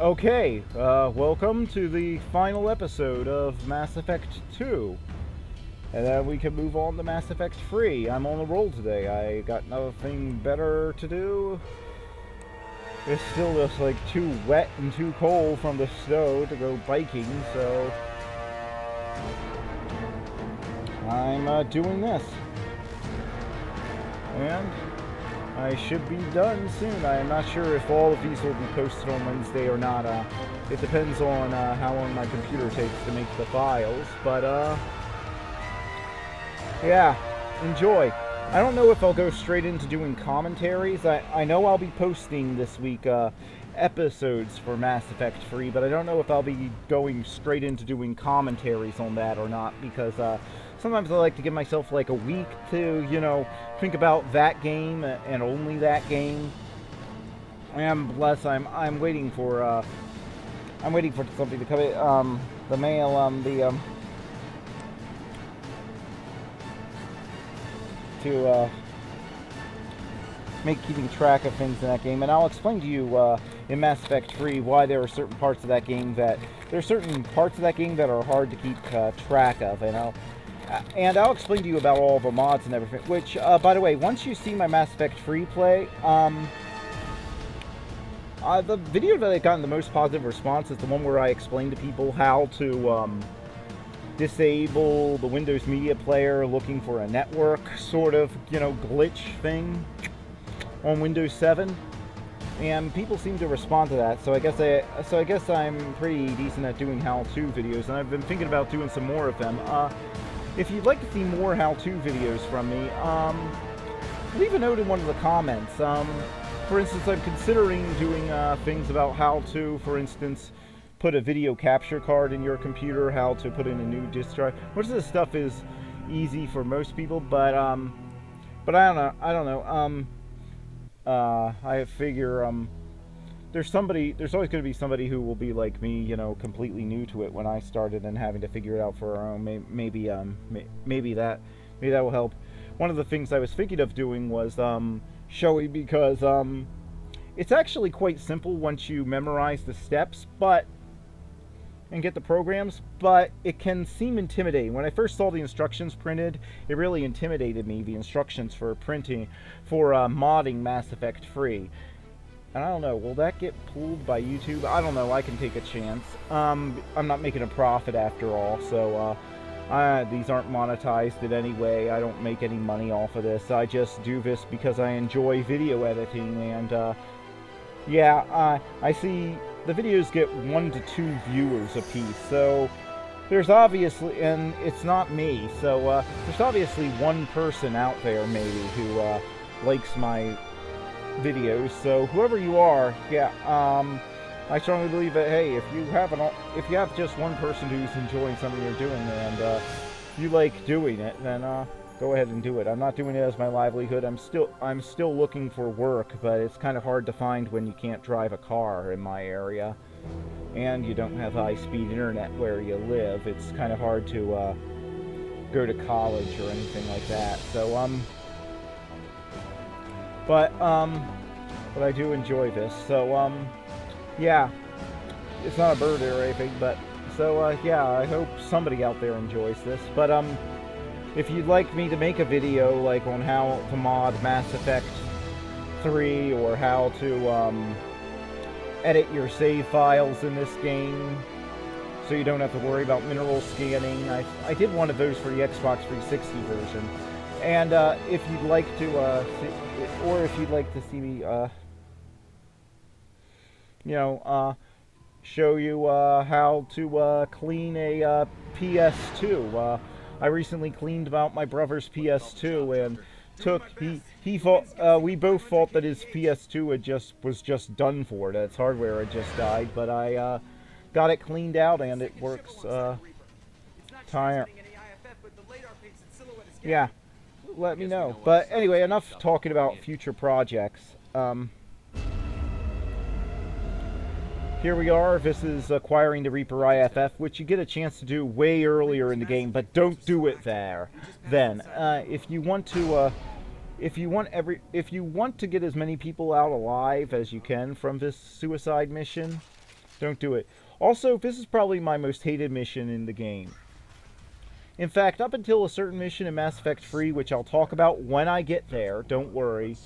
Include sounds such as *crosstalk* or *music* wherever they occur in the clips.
Okay, uh, welcome to the final episode of Mass Effect 2. And then we can move on to Mass Effect 3. I'm on a roll today. I got nothing better to do. It's still just like too wet and too cold from the snow to go biking, so I'm uh, doing this. And I should be done soon. I am not sure if all of these will be posted on Wednesday or not. Uh, it depends on uh, how long my computer takes to make the files. But, uh, yeah, enjoy. I don't know if I'll go straight into doing commentaries. I, I know I'll be posting this week uh, episodes for Mass Effect 3, but I don't know if I'll be going straight into doing commentaries on that or not because uh, sometimes I like to give myself like a week to, you know, think about that game and only that game. And bless, I'm I'm waiting for uh, I'm waiting for something to come in. Um, the mail, um, the um, to uh, make keeping track of things in that game, and I'll explain to you uh, in Mass Effect 3 why there are certain parts of that game that there are certain parts of that game that are hard to keep uh, track of, and I'll and I'll explain to you about all the mods and everything. Which, uh, by the way, once you see my Mass Effect free play, um, uh, the video that I got the most positive response is the one where I explain to people how to um, disable the Windows Media Player looking for a network sort of, you know, glitch thing on Windows 7. And people seem to respond to that, so I guess I so I guess I'm pretty decent at doing how-to videos, and I've been thinking about doing some more of them. Uh, if you'd like to see more how-to videos from me, um, leave a note in one of the comments. Um, for instance, I'm considering doing uh, things about how to, for instance, put a video capture card in your computer, how to put in a new disk drive. Most of this stuff is easy for most people, but um, but I don't know. I don't know. Um, uh, I figure um, there's somebody. There's always going to be somebody who will be like me, you know, completely new to it when I started and having to figure it out for our own. Maybe, maybe um, maybe that maybe that will help. One of the things I was thinking of doing was um, showing because um, it's actually quite simple once you memorize the steps, but and get the programs, but it can seem intimidating. When I first saw the instructions printed, it really intimidated me, the instructions for printing, for uh, modding Mass Effect 3. And I don't know, will that get pulled by YouTube? I don't know, I can take a chance. Um, I'm not making a profit after all, so uh, uh, these aren't monetized in any way. I don't make any money off of this. I just do this because I enjoy video editing, and uh, yeah, uh, I see the videos get one to two viewers a piece, so there's obviously, and it's not me, so uh, there's obviously one person out there maybe who uh, likes my videos. So whoever you are, yeah, um, I strongly believe that hey, if you have an, if you have just one person who's enjoying something you're doing and uh, you like doing it, then uh, go ahead and do it. I'm not doing it as my livelihood. I'm still I'm still looking for work, but it's kind of hard to find when you can't drive a car in my area, and you don't have high-speed internet where you live. It's kind of hard to uh, go to college or anything like that. So um, but um, but I do enjoy this. So um, yeah, it's not a bird or anything, but so uh, yeah, I hope somebody out there enjoys this. But um if you'd like me to make a video like on how to mod Mass Effect 3 or how to um, edit your save files in this game so you don't have to worry about mineral scanning. I, I did one of those for the Xbox 360 version. And uh, if you'd like to, uh, or if you'd like to see me, uh, you know, uh, show you uh, how to uh, clean a PS2. I recently cleaned out my brother's PS2 and took he he thought uh, we both thought that his PS2 had just was just done for that its hardware had just died, but I uh, got it cleaned out and it works. Uh, tire. Yeah, let me know. But anyway, enough talking about future projects. Um, here we are. This is acquiring the Reaper IFF, which you get a chance to do way earlier in the game, but don't do it there. Then, uh, if you want to, uh, if you want every, if you want to get as many people out alive as you can from this suicide mission, Don't do it. Also, this is probably my most hated mission in the game. In fact, up until a certain mission in Mass Effect 3, which I'll talk about when I get there, don't worry,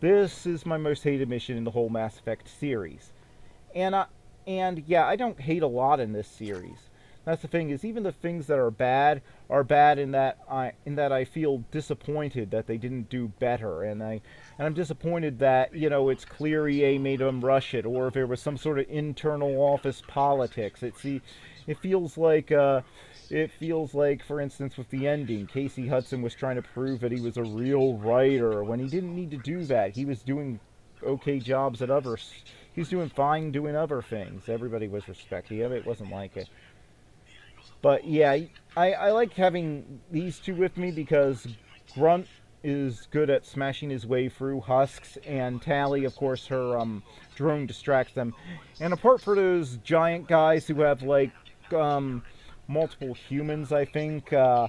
this is my most hated mission in the whole Mass Effect series. And I, and yeah, I don't hate a lot in this series. That's the thing is even the things that are bad are bad in that I in that I feel disappointed that they didn't do better and I and I'm disappointed that you know it's clear EA made them rush it or if there was some sort of internal office politics. It see it feels like uh it feels like, for instance, with the ending, Casey Hudson was trying to prove that he was a real writer when he didn't need to do that. He was doing okay jobs at others. He was doing fine doing other things. Everybody was respecting him. It wasn't like it. But yeah, I, I like having these two with me because Grunt is good at smashing his way through husks, and Tali, of course, her um, drone distracts them. And apart from those giant guys who have like um, multiple humans, I think, uh,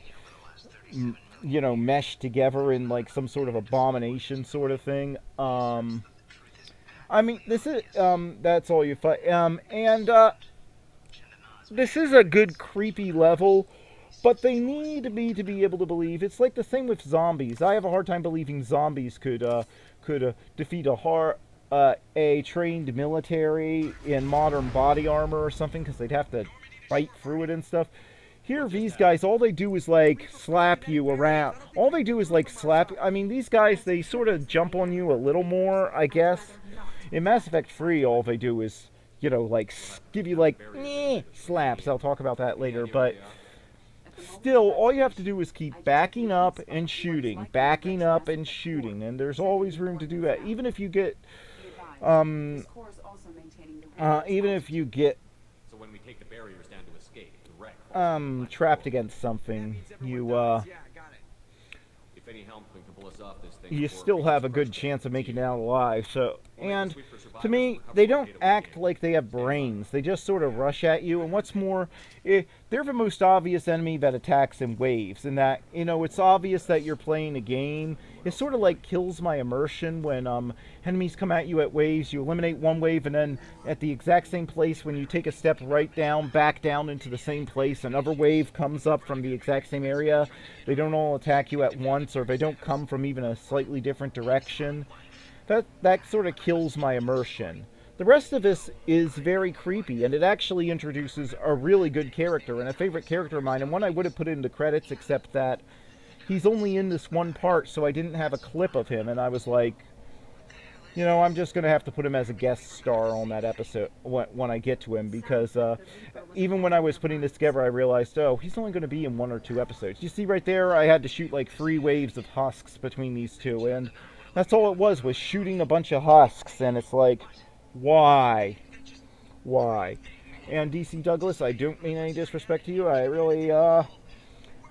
you know, meshed together in like some sort of abomination sort of thing. Um, I mean, this is, um, that's all you fight. Um, and, uh, this is a good creepy level, but they need me to be able to believe. It's like the same with zombies. I have a hard time believing zombies could, uh, could uh, defeat a har uh, a trained military in modern body armor or something, because they'd have to fight through it and stuff. Here, these guys, all they do is like slap you around. All they do is like slap. I mean, these guys, they sort of jump on you a little more, I guess. In Mass Effect 3, all they do is, you know, like give you like slaps. I'll talk about that later, but still, all you have to do is keep backing up and shooting, backing up and shooting, and there's always room to do that. Even if you get, um, uh, even if you get um, trapped against something, you, uh, you still have a good chance of making it out alive. So, and to me, they don't act like they have brains. They just sort of rush at you. And what's more, they're the most obvious enemy that attacks in waves. In that, you know, it's obvious that you're playing a game. It sort of like kills my immersion when um, enemies come at you at waves. You eliminate one wave, and then at the exact same place, when you take a step right down, back down into the same place, another wave comes up from the exact same area. They don't all attack you at once, or they don't come from even a slightly different direction that that sort of kills my immersion. The rest of this is very creepy, and it actually introduces a really good character and a favorite character of mine, and one I would have put into credits, except that he's only in this one part, so I didn't have a clip of him, and I was like, you know, I'm just going to have to put him as a guest star on that episode when, I get to him, because uh, even when I was putting this together, I realized, oh, he's only going to be in one or two episodes. You see right there, I had to shoot like three waves of husks between these two, and that's all it was, was shooting a bunch of husks, and it's like, why? Why? And DC Douglas, I don't mean any disrespect to you. I really, uh,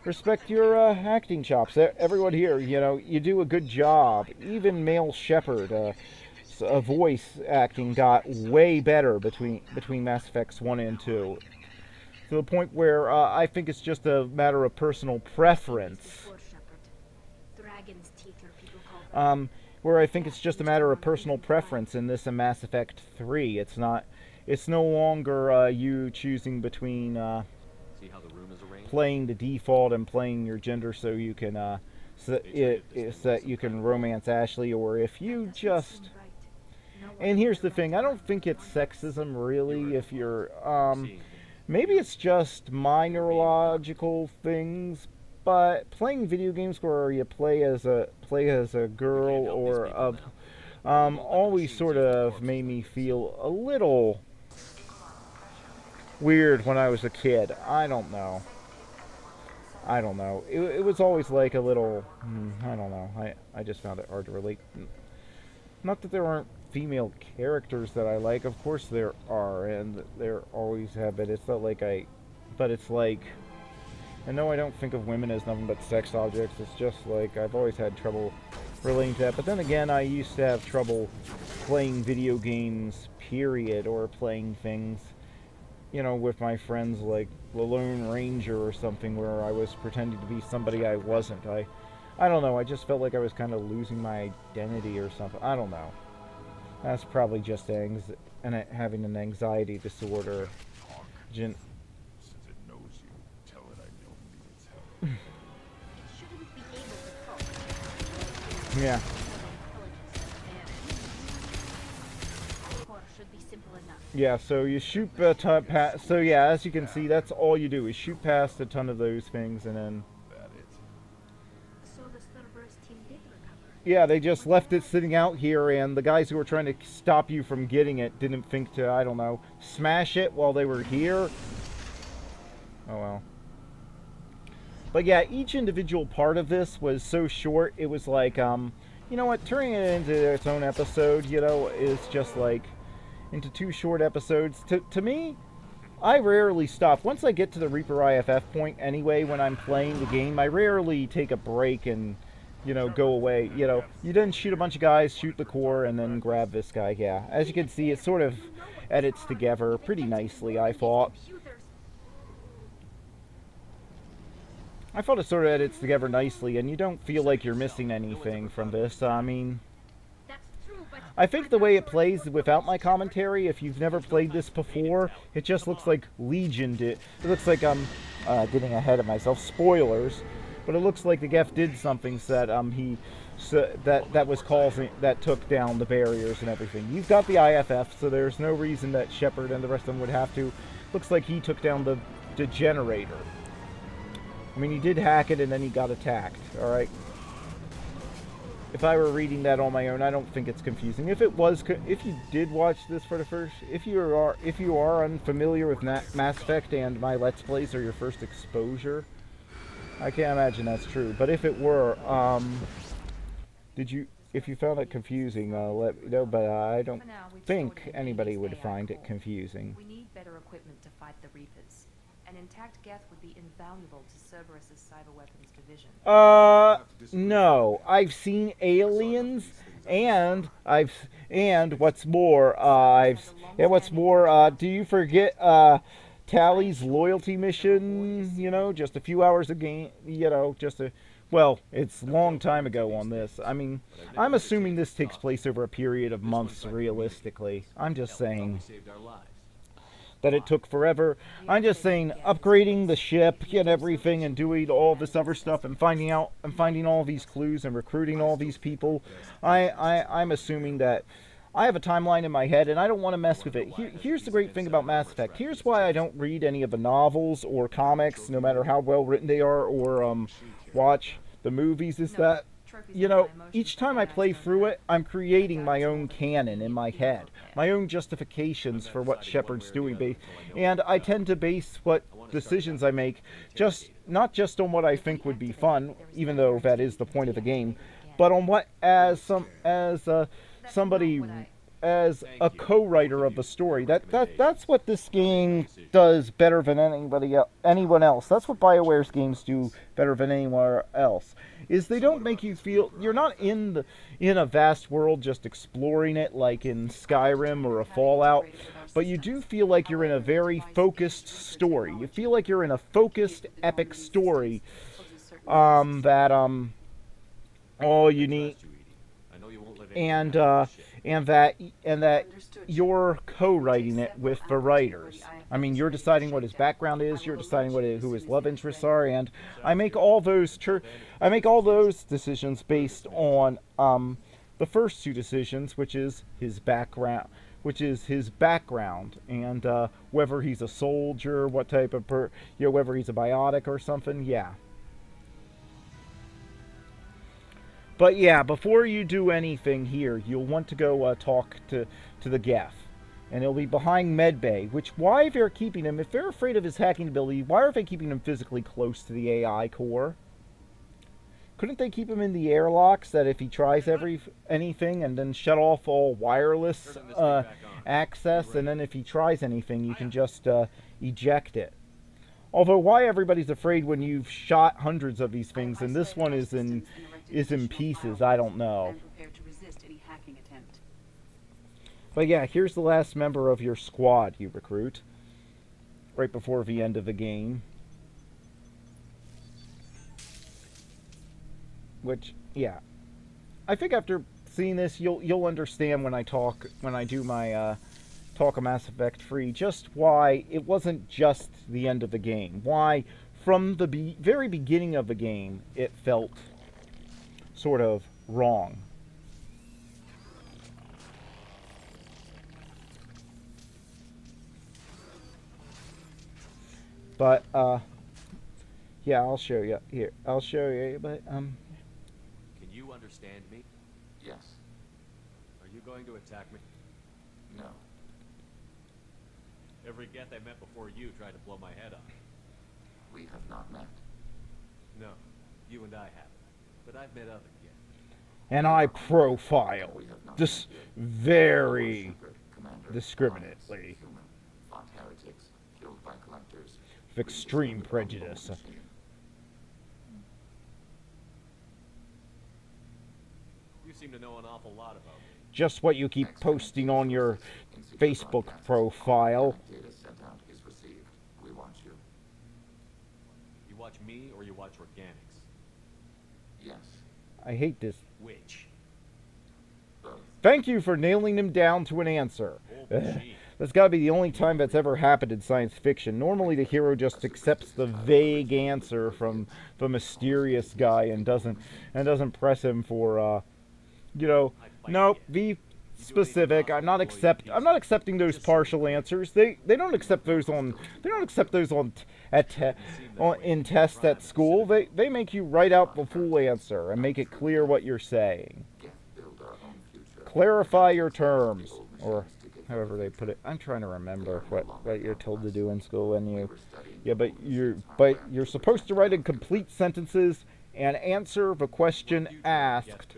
respect your uh, acting chops. Everyone here, you know, you do a good job. Even Male Shepard, uh, a voice acting got way better between between Mass Effects 1 and 2. To the point where uh, I think it's just a matter of personal preference um, where I think it's just a matter of personal preference in this and Mass Effect 3. It's not, it's no longer uh, you choosing between uh, playing the default and playing your gender so you can uh, so, it, it, so that you can romance Ashley, or if you just. And here's the thing: I don't think it's sexism really. If you're, um, maybe it's just my neurological things, but playing video games where you play as a play as a girl or a um, always sort of made me feel a little weird when I was a kid. I don't know. I don't know. It, it was always like a little. Hmm, I don't know. I I just found it hard to relate. Not that there aren't female characters that I like. Of course there are, and there always have been. It's not like I, but it's like and no, I don't think of women as nothing but sex objects. It's just like I've always had trouble relating to that. But then again, I used to have trouble playing video games, period, or playing things, you know, with my friends like the Lone Ranger or something where I was pretending to be somebody I wasn't. I, I don't know. I just felt like I was kind of losing my identity or something. I don't know. That's probably just anx and having an anxiety disorder. Gen Since it knows you, tell it I don't need its help. It shouldn't be able to talk. Yeah. Yeah, so you shoot a ton past. So yeah, as you can see, that's all you do is shoot past a ton of those things, and then yeah, they just left it sitting out here, and the guys who were trying to stop you from getting it didn't think to I don't know smash it while they were here. Oh well. But yeah, each individual part of this was so short. It was like, um, you know what? Turning it into its own episode, you know, is just like into two short episodes. To to me, I rarely stop. Once I get to the Reaper IFF point, anyway, when I'm playing the game, I rarely take a break and, you know, go away. You know, you then shoot a bunch of guys, shoot the core, and then grab this guy. Yeah, as you can see, it sort of edits together pretty nicely. I thought. I thought it sort of edits together nicely, and you don't feel like you're missing anything from this. I mean, I think the way it plays without my commentary, if you've never played this before, it just looks like Legion did. It looks like I'm uh, getting ahead of myself. Spoilers, but it looks like the Geth did something that um he so that that was causing that took down the barriers and everything. You've got the IFF, so there's no reason that Shepard and the rest of them would have to. Looks like he took down the the generator. I mean, he did hack it and then he got attacked. All right. If I were reading that on my own, I don't think it's confusing. If it was, if you did watch this for the first, if you are, if you are unfamiliar with Na- Mass Effect and my Let's Plays are your first exposure, I can't imagine that's true. But if it were, um, did you, if you found it confusing, uh, let me know. But I don't now, think anybody would find it confusing. We need better equipment to fight the Reapers. An intact Geth would be invaluable to Cerberus' cyber weapons division. Uh, no. I've seen aliens, and I've and what's more, uh, I've and what's more. Uh, do you forget uh, Tali's loyalty mission? You know, just a few hours a game. You know, just a. Well, it's a long time ago on this. I mean, I'm assuming this takes place over a period of months, realistically. I'm just saying saved our lives. That it took forever. I'm just saying upgrading the ship and everything and doing all this other stuff and finding out and finding all these clues and recruiting all these people. I, I I'm assuming that I have a timeline in my head and I don't want to mess with it. Here, here's the great thing about Mass Effect. Here's why I don't read any of the novels or comics, no matter how well written they are, or um, watch the movies. Is that you know, each time I play through it, I'm creating my own canon in my head, my own justifications for what Shepard's doing, and I tend to base what decisions I make just not just on what I think would be fun, even though that is the point of the game, but on what as some as uh, somebody as a co-writer of the story. That that that's what this game does better than anybody el- anyone else. That's what BioWare's games do better than anywhere else. Is they don't make you feel you're not in the in a vast world just exploring it like in Skyrim or a Fallout, but you do feel like you're in a very focused story. You feel like you're in a focused epic story um that um all you need and uh, and that and that you're co-writing it with the writers. I mean, you're deciding what his background is, you're deciding what who his love interests are, and I make all those I make all those decisions based on um, the first two decisions, which is his background, which is his background, and uh, whether he's a soldier, what type of per, you know, whether he's a biotic or something. Yeah. But yeah, before you do anything here, you'll want to go uh, talk to, to the Geth. And he'll be behind Medbay, which why they're keeping him, if they're afraid of his hacking ability, why are they keeping him physically close to the AI core? Couldn't they keep him in the airlocks that if he tries every anything and then shut off all wireless uh, thing back on. access, and then if he tries anything, you can just uh, eject it. Although, why everybody's afraid when you've shot hundreds of these things, and this one is in is in pieces, I don't know. And prepared to resist any hacking attempt. But yeah, here's the last member of your squad you recruit. Right before the end of the game. Which, yeah. I think after seeing this, you'll you'll understand when I talk when I do my uh, talk of Mass Effect 3 just why it wasn't just the end of the game. Why from the be- very beginning of the game it felt sort of wrong. But uh yeah, I'll show you here. I'll show you, but um Can you understand me? Yes. Are you going to attack me? No. Every Geth I met before you tried to blow my head off. We have not met. No, you and I haven't. But I've met other Geth. and I profile We have not this met very Shepard, Commander, discriminately. Alliance, Human, fought heretics, killed by collectors. with extreme prejudice. You seem to know an awful lot about me. Just what you keep posting on your Facebook profile. Data sent out is received. We watch you. You watch me or you watch organics? Yes. I hate this. Which? Thank you for nailing him down to an answer. *laughs* That's gotta be the only time that's ever happened in science fiction. Normally, the hero just accepts the vague answer from the mysterious guy and doesn't and doesn't press him for, uh, you know, nope, be specific. I'm not accept. I'm not accepting those partial answers. They they don't accept those on. They don't accept those on at te- on in tests at school. They they make you write out the full answer and make it clear what you're saying. Clarify your terms, or however they put it. I'm trying to remember what, what you're told to do in school and you. Yeah, but you're but you're supposed to write in complete sentences and answer the question asked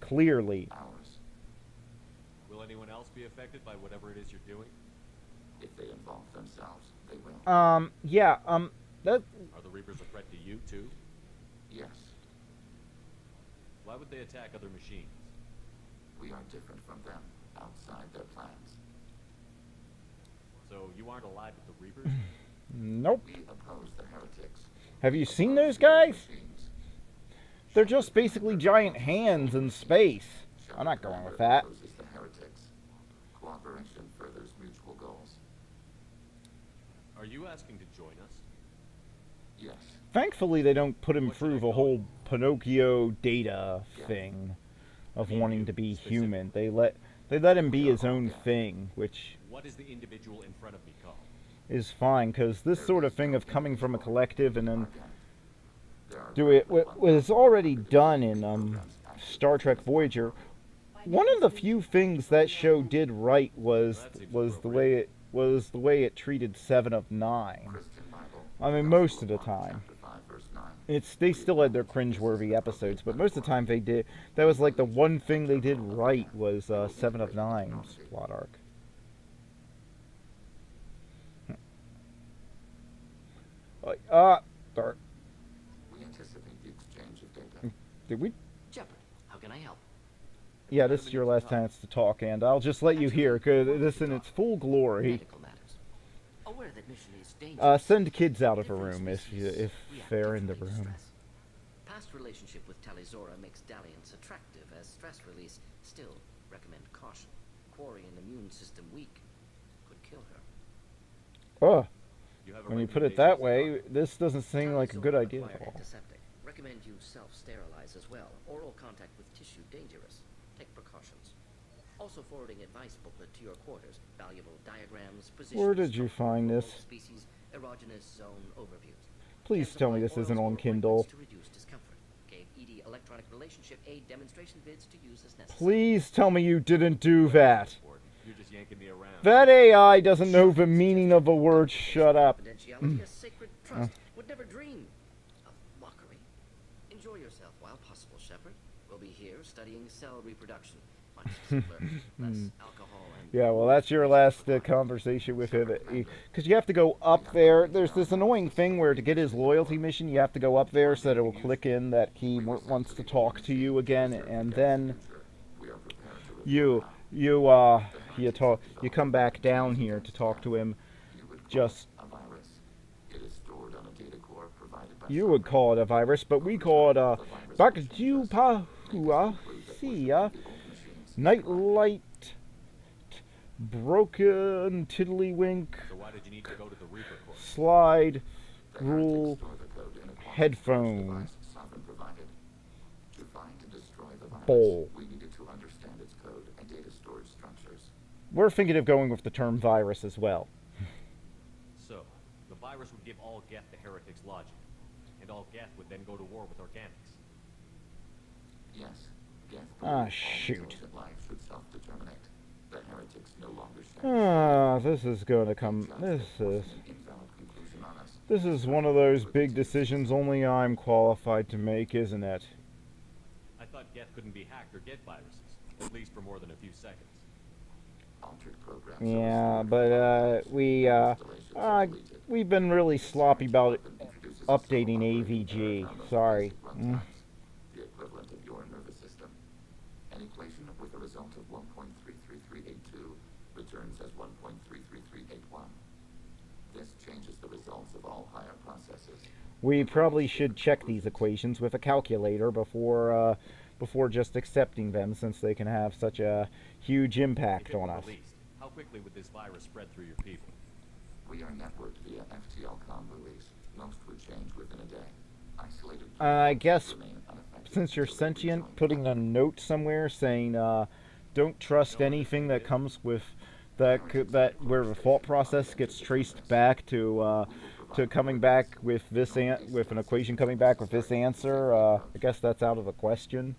clearly. Will anyone else be affected by whatever it is you're doing? If they involve themselves, they will. Um, yeah, um, that Are the Reapers a threat to you too? yes. Why would they attack other machines? We are different from them. Outside their plans. So you aren't allied with the Reapers? Nope. We oppose the heretics. Have you seen those guys? They're just basically giant hands in space. I'm not going with that. Opposes the heretics. Cooperation furthers mutual goals. Are you asking to join us? Yes. Thankfully, they don't put him through the whole Pinocchio data thing of wanting to be human. They let they let him be his own thing, which What is the individual in front of me called? Is fine because this sort of thing of coming from a collective and then Again. There are do it wa- was already done in um, Star Trek Voyager. One of the few things that show did right was was the way it was the way it treated Seven of Nine. I mean, most of the time. Chapter 5, verse 9. It's they still had their cringeworthy episodes, but most of the time they did. That was like the one thing they did right was uh, Seven of Nine's plot arc. Uh, uh, dark. We anticipate the exchange of data. Did we? Shepard, how can I help? Yeah, this is your last chance to talk, and I'll just let you hear cause this in its full glory. Aware that mission is dangerous. Uh, send kids out of a room if you, if they're in the room. stress. Past relationship with Tali'Zorah makes dalliance attractive as stress release. Still, recommend caution. Quarian immune system weak could kill her. Oh, You have a when you put it that way, this doesn't seem like a good idea at all. Recommend you self-sterilize as well. Oral contact with tissue dangerous. Take precautions. Also forwarding advice booklet to your quarters. Valuable diagrams, positions. Where did you find this? Species, erogenous zone overviews. Please tell me this isn't on Kindle. To reduce discomfort. Gave EDI electronic relationship aid demonstration vids to use as necessary. Please tell me you didn't do that. Warden. You're just yanking me around. That AI doesn't know the meaning of a word. Shut up. Would never dream of mockery. Enjoy yourself while possible, Shepard. We'll be here studying cell reproduction. Much *laughs* alcohol. Yeah, well, that's your last uh, conversation with him. Because you have to go up there. There's this annoying thing where to get his loyalty mission, you have to go up there so that it will click in that he w- wants to talk to you again, and then We are prepared to you you uh you talk you come back down here to talk to him. You would call Just a virus. It is stored on a data core provided by you would call it a virus, but we call it a bakjupahua. include the see ya. Nightlight, broken, tiddlywink, So why did you need to go to the Reaper Corps? slide, rule, heretics store the code in a quantum headphone. device Sovereign provided. To find and destroy the virus, Bowl. we needed to understand its code and data storage structures. We're thinking of going with the term virus as well. So, the virus would give all Geth the Heretics logic, and all Geth would then go to war with Organics. Yes, Geth Ah, shoot. intelligent life should self-determinate. The heretics no longer stand. Ah, this is going to come. This is. Invalid conclusion on us. This is one of those big decisions only I'm qualified to make, isn't it? I thought Geth couldn't be hacked or get viruses, at least for more than a few seconds. Altered programs Yeah, but uh, we uh, uh, we've been really sloppy about updating AVG. Sorry. Mm. The equivalent of your nervous system. An equation with a result of 1.33382 returns as 1.33381. This changes the results of all higher processes. We probably should check these equations with a calculator before uh, before just accepting them, since they can have such a huge impact on were us. Released, how quickly would this virus spread through your people? We are networked via FTL com buoys. Most would change within a day. Isolated Uh, I guess since you're sentient, putting a note somewhere saying, uh, "Don't trust anything that comes with that could, that where the thought process gets traced back to uh, to coming back with this an- with an equation coming back with this answer." Uh, I guess that's out of the question.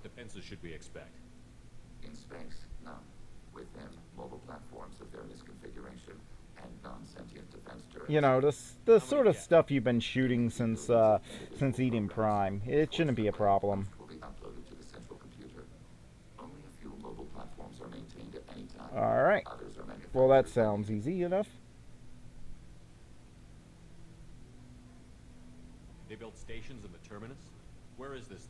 What defenses should we expect? In space, none. Within, mobile platforms of various configuration and non-sentient defense turrets. You know, the the sort of stuff you've been shooting since uh, since Eden Prime. It shouldn't be a problem. will be uploaded to the central computer. Only a few mobile platforms are maintained at any time. All right. Others are manufactured. Well, that sounds easy enough. They built stations in the terminus? Where is this thing?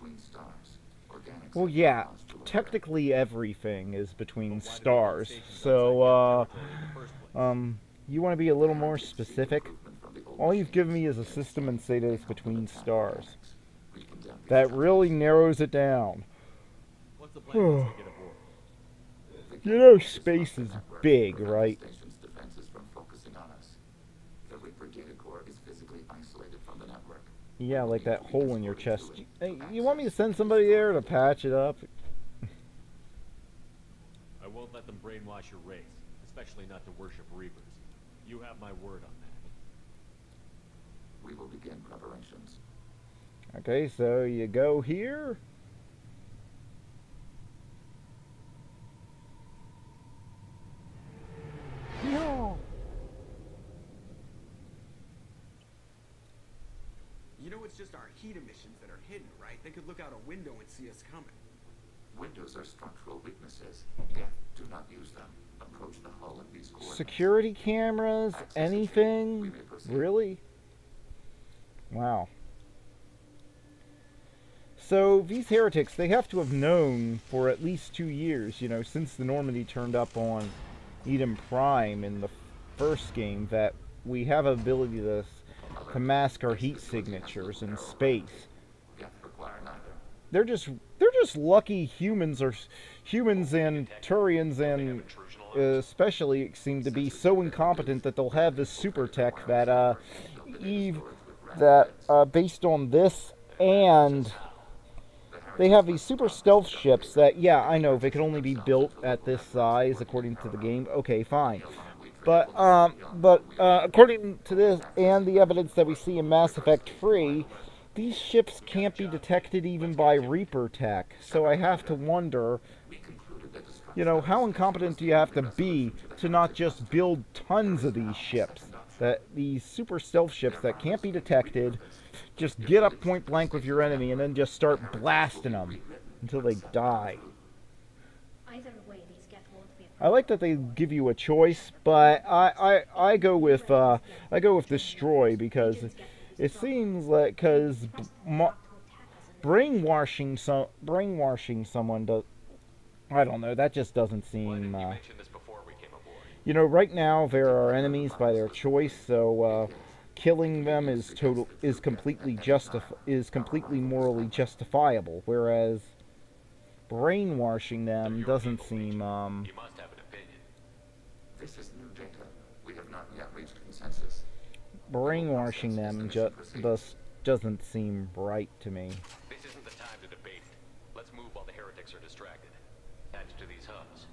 Between stars. Organics Well, yeah, technically everything is between But why do they build stars. So, uh, outside Geth territory in the first place? um, you want to be a little more specific? improvement from the old All you've given me is a system and say that it's between stars. organics. We condemn these That really narrows it down. What's the plan get aboard? *sighs* You know, space is big, right? station's defenses from focusing on us. The Reaper data core is physically isolated from the network. Yeah, like that hole in your chest. You- Hey, you want me to send somebody there to patch it up? I won't let them brainwash your race, especially not to worship Reapers. You have my word on that. We will begin preparations. Okay, so you go here. Yeah. You know it's just our heat emissions that are hidden, right? They could look out a window and see us coming. Windows are structural weaknesses. Hmm. Yeah, do not use them. Approach the hull at these coordinates. Security cameras, Access is free. We anything? Really? Wow. So these heretics, they have to have known for at least two years, you know, since the Normandy turned up on Eden Prime in the first game, that we have ability to, to mask our heat signatures in space. They're just they're just lucky humans or humans and Turians and especially seem to be so incompetent that they'll have this super tech that uh Eve that uh, based on this and they have these super stealth ships that yeah I know they can only be built at this size according to the game okay fine but um but uh, according to this and the evidence that we see in Mass Effect 3 these ships can't be detected even by Reaper tech so I have to wonder you know, how incompetent do you have to be to not just build tons of these ships? That these super stealth ships that can't be detected, just get up point blank with your enemy and then just start blasting them until they die. Either way, these Geth won't be a I like that they give you a choice, but I I, I go with uh, I go with destroy because it seems like because brainwashing some brainwashing someone does I don't know that just doesn't seem uh, this before we came aboard? you know right now there are enemies by their choice so uh, killing them is total is completely justif is completely morally justifiable, whereas brainwashing them doesn't seem um You must have an opinion. This is new data. We have not yet reached consensus. brainwashing them just thus doesn't seem right to me. This isn't the time to debate. Let's move while the heretics are distracted. Attached to these hubs.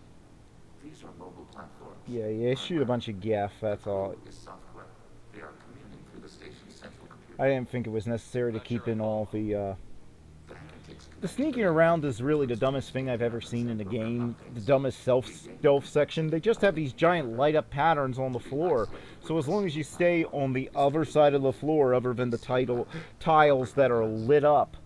These are mobile platforms. Yeah, yeah, shoot a bunch of Geth, that's all. They are communing through the station's central computer. I didn't think it was necessary to keep in all the uh The heretics The sneaking around is really the dumbest thing I've ever seen in a game. The dumbest self stealth section. They just have these giant light up patterns on the floor. So as long as you stay on the other side of the floor, other than the title tiles that are lit up,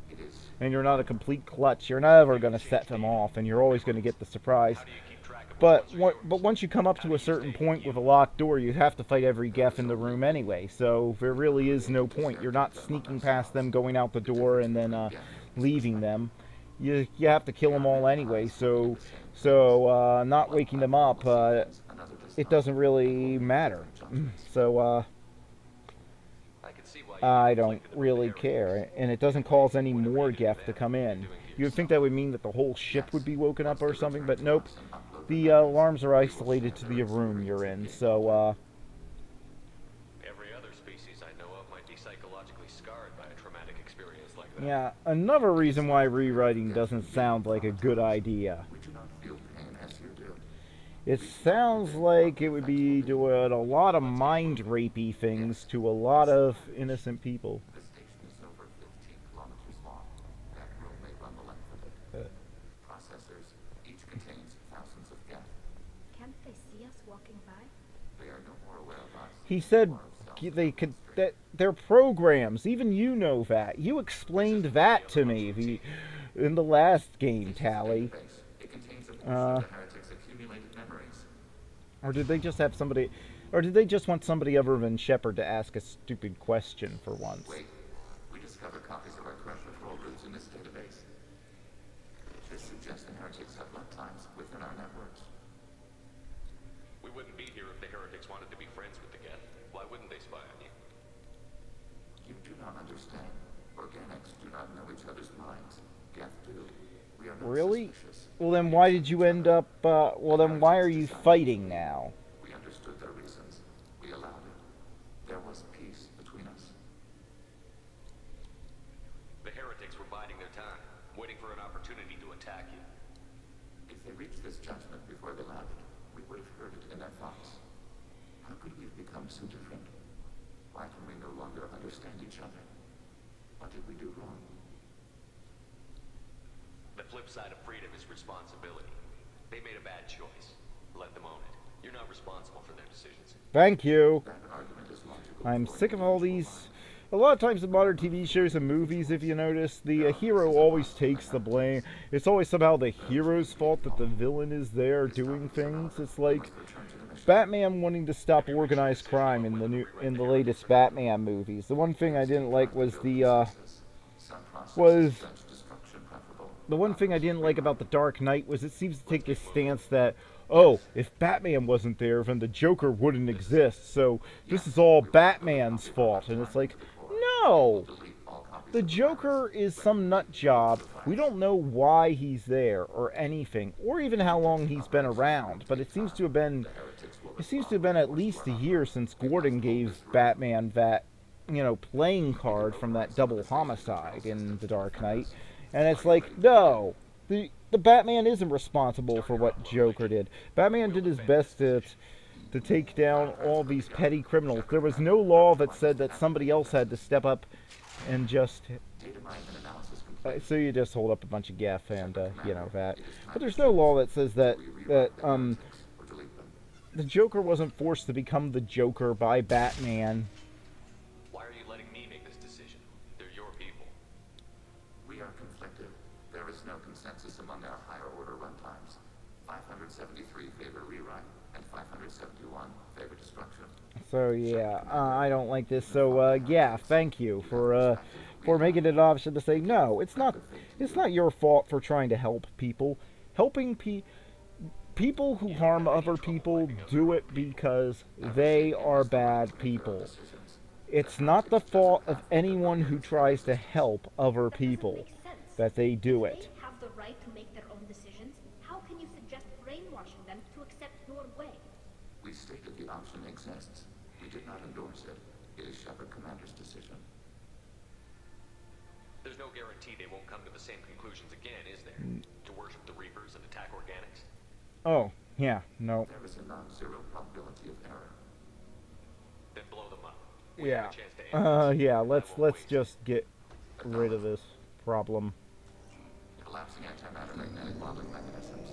and you're not a complete clutch, you're never going to set them off, and you're always going to get the surprise. How do you keep track of But but once you come up to a certain point with a locked door, you have to fight every Geth in the room anyway. So there really is no point. You're not sneaking past them, going out the door, and then uh, leaving them. You you have to kill them all anyway. So so uh, not waking them up, uh, it doesn't really matter. *clears throat* So uh, I don't really care, and it doesn't cause any more Geth to come in. You would think that would mean that the whole ship would be woken up or something, but nope. The uh, alarms are isolated to the room you're in, so uh, Every other species I know of might be psychologically scarred by a traumatic experience like that. Yeah. Another reason why rewriting doesn't sound like a good idea. We do not feel pain as you do. It sounds like it would be doing a lot of mind rapey things to a lot of innocent people. The station is over 15 kilometers long. That room may run the length of it. Processors. Each contains thousands of Geth. Can't they see us walking by? They are no more aware of us. He said or of g- they could that they're programs. Even you know that. You explained that to me the, in the last game, Tali. Uh. Or did they just have somebody? Or did they just want somebody other than Shepard to ask a stupid question for once? Wait. We discover copies of our correct patrol routes in this database. This suggests the heretics have left times within our networks. We wouldn't be here if the heretics wanted to be friends with the Geth. Why wouldn't they spy on you? You do not understand. Organics do not know each other's minds. Geth do. We are not Really? Well, then why did you end up? Uh, well, then why are you fighting now? We understood their reasons. We allowed it. There was peace between us. The heretics were biding their time, waiting for an opportunity to attack you. If they reached this judgment before they left, we would have heard it in their thoughts. How could we have become so different? Why can we no longer understand each other? What did we do wrong? The flip side of freedom is responsibility. They made a bad choice. Let them own it. You're not responsible for their decisions. Thank you. I'm sick of all these. A lot of times in modern TV shows and movies, if you notice, the uh, hero always takes the blame. It's always somehow the hero's fault that the villain is there doing things. It's like Batman wanting to stop organized crime in the new in the latest Batman movies. The one thing I didn't like was the uh, was- the one thing I didn't like about the Dark Knight was it seems to take this stance that oh, if Batman wasn't there, then the Joker wouldn't exist. So this is all Batman's fault, and it's like no. The Joker is some nut job. We don't know why he's there or anything, or even how long he's been around. But it seems to have been, it seems to have been at least a year since Gordon gave Batman that, you know, playing card from that double homicide in The Dark Knight, and it's like, no, the the Batman isn't responsible for what Joker did. Batman did his best to to take down all these petty criminals. There was no law that said that somebody else had to step up and just. Uh, so you just hold up a bunch of Geth and uh, you know that. But there's no law that says that that um the Joker wasn't forced to become the Joker by Batman. Why are you letting me make this decision? They're your people. We are conflicted. There is no consensus among our higher order runtimes. 573 favor rewrite, and 571 favor destruction. So yeah, uh, I don't like this. So uh, yeah, thank you for uh, for making it an option to say no. It's not it's not your fault for trying to help people. Helping pe- people who harm other people do it because they are bad people. It's not the fault of anyone who tries to help other people that they do it. They have the right to make their own decisions. How can you suggest brainwashing them to accept your way? We stated the option exists. We did not endorse it. It is Shepard Commander's decision. There's no guarantee they won't come to the same conclusions again, is there? To worship the Reapers and attack organics? Oh, yeah, no. There is a non-zero probability of error. Then blow them up. We have Yeah. a chance to end Uh, yeah, let's let's waste. just get rid of this problem. Collapsing antimatter magnetic bonding mechanisms.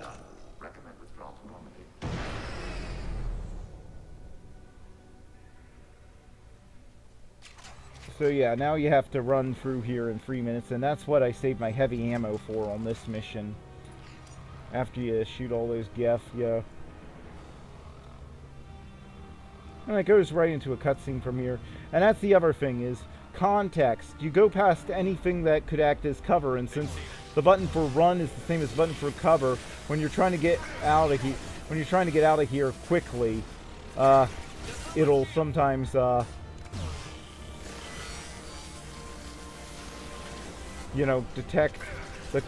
Done. Recommend withdrawal to Normandy. So yeah, now you have to run through here in three minutes, and that's what I saved my heavy ammo for on this mission. After you shoot all those Geth, yeah. And it goes right into a cutscene from here. And that's the other thing is context. You go past anything that could act as cover, and since the button for run is the same as the button for cover, when you're trying to get out of here, when you're trying to get out of here quickly, uh, it'll sometimes uh, you know, detect the.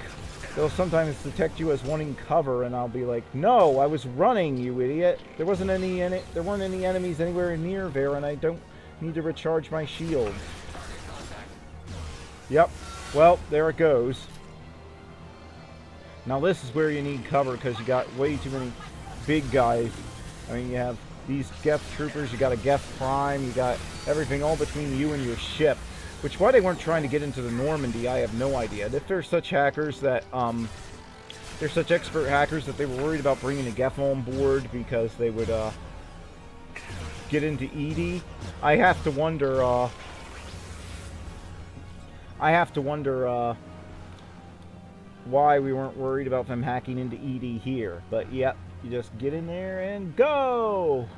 They'll sometimes detect you as wanting cover, and I'll be like, "No, I was running, you idiot. There wasn't any, in it. there weren't any enemies anywhere near there, and I don't need to recharge my shield." Yep. Well, there it goes. Now this is where you need cover because you got way too many big guys. I mean, you have these Geth troopers, you got a Geth Prime, you got everything all between you and your ship. Which why they weren't trying to get into the Normandy, I have no idea. If they're such hackers that um, they're such expert hackers that they were worried about bringing a Geth on board because they would uh, get into EDI, I have to wonder. Uh, I have to wonder uh, why we weren't worried about them hacking into EDI here. But yep, you just get in there and go.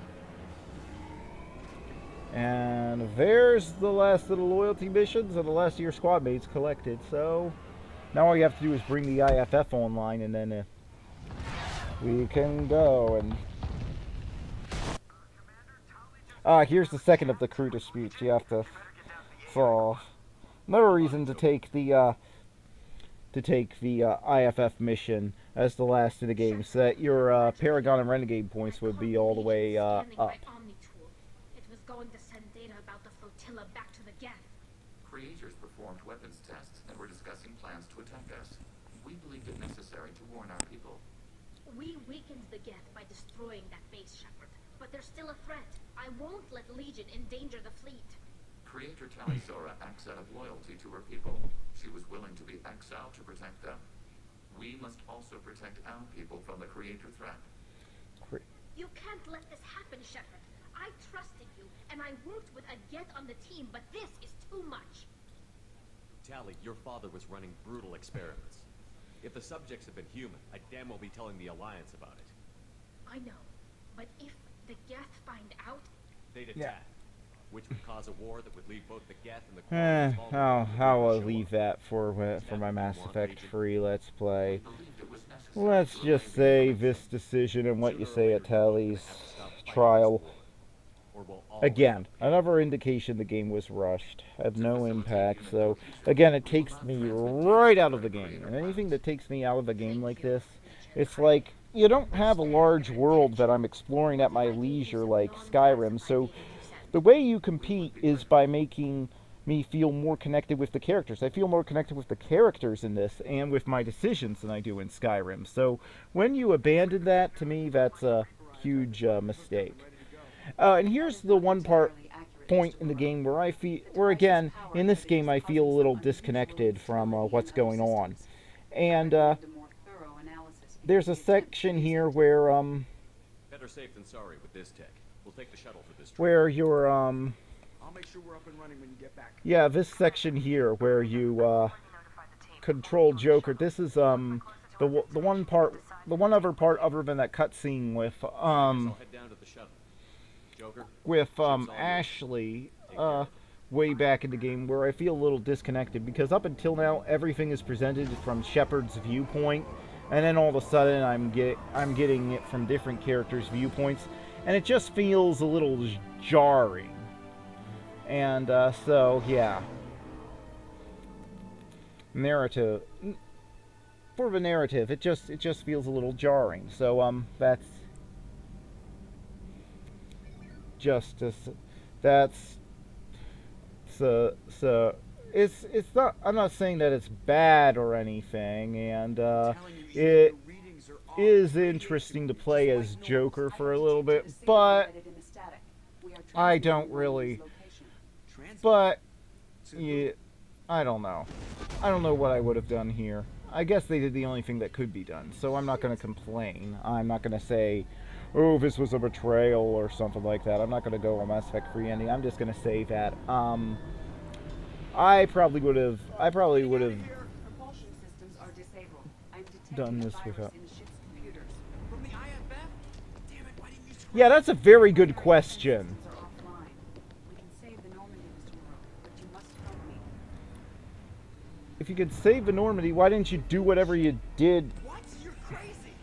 And there's the last of the loyalty missions and the last of your squad mates collected. So now all you have to do is bring the IFF online and then uh, we can go. And Ah, here's the second of the crew disputes you have to solve. No reason to take the uh, to take the uh, IFF mission as the last in the game, so that your uh, Paragon and Renegade points would be all the way uh, up. my Omni-tool. It was going to send data about the flotilla back to the Geth. Creators performed weapons tests and were discussing plans to attack us. We believed it necessary to warn our people. We weakened the Geth by destroying that base, Shepard. But they're still a threat. I won't let Legion endanger the fleet. Creator Tali hmm. Zorah acts out of loyalty to her people. She was willing to be exiled to protect them. We must also protect our people from the Creator threat. You can't let this happen, Shepard. I trusted you, and I worked with a Geth on the team, but this is too much. Tali, your father was running brutal experiments. If the subjects have been human, I'd damn well be telling the Alliance about it. I know, but if the Geth find out, They'd attack, Yeah. which would cause a war that would leave both the Geth and the Eh, Quarians vulnerable I'll, I'll we show leave that for for my Mass Effect free Let's Play. Believed it was necessary Let's just say this decision and what you say at we're Tali's have to stop fighting this trial. war, or we'll all Again, another indication the game was rushed. Had no impact, so again, it takes me right out of the game. And anything that takes me out of a game like this, it's like you don't have a large world that I'm exploring at my leisure like Skyrim. So the way you compete is by making me feel more connected with the characters. I feel more connected with the characters in this and with my decisions than I do in Skyrim. So when you abandon that, to me, that's a huge uh, mistake. Uh, and here's the one part point in the game where I feel, where again, in this game, I feel a little disconnected from uh, what's going on. And uh, there's a section here where um, Better safe than sorry with this tech. We'll take the shuttle for this trip. where you're um, I'll make sure we're up and running when you get back. yeah, this section here where you uh, control Joker. This is um, the the one part, the one other part other than that cutscene with um. I'll head down to the shuttle. Joker, with um, Ashley uh, way back in the game where I feel a little disconnected because up until now everything is presented from Shepard's viewpoint, and then all of a sudden I'm get I'm getting it from different characters' viewpoints, and it just feels a little jarring. And uh, so, yeah. Narrative. For the narrative, it just it just feels a little jarring. So um, that's just as that's so so it's it's not I'm not saying that it's bad or anything and uh it is interesting to play as Joker for a little bit but I don't really but yeah I don't know. I don't know what I would have done here. I guess they did the only thing that could be done so I'm not going to complain. I'm not going to say oh, this was a betrayal or something like that. I'm not going to go on Mass Effect free ending. I'm just going to say that um, I probably would have. I probably would have Propulsion systems are disabled. I'm detecting done this without. in the ship's computers. From the IFF? Damn it, why didn't you scream? Yeah, that's a very good question. Systems are offline. We can save the Normandy, Mr. Moreau, but you must help me. If you could save the Normandy, why didn't you do whatever you did? What? You're crazy.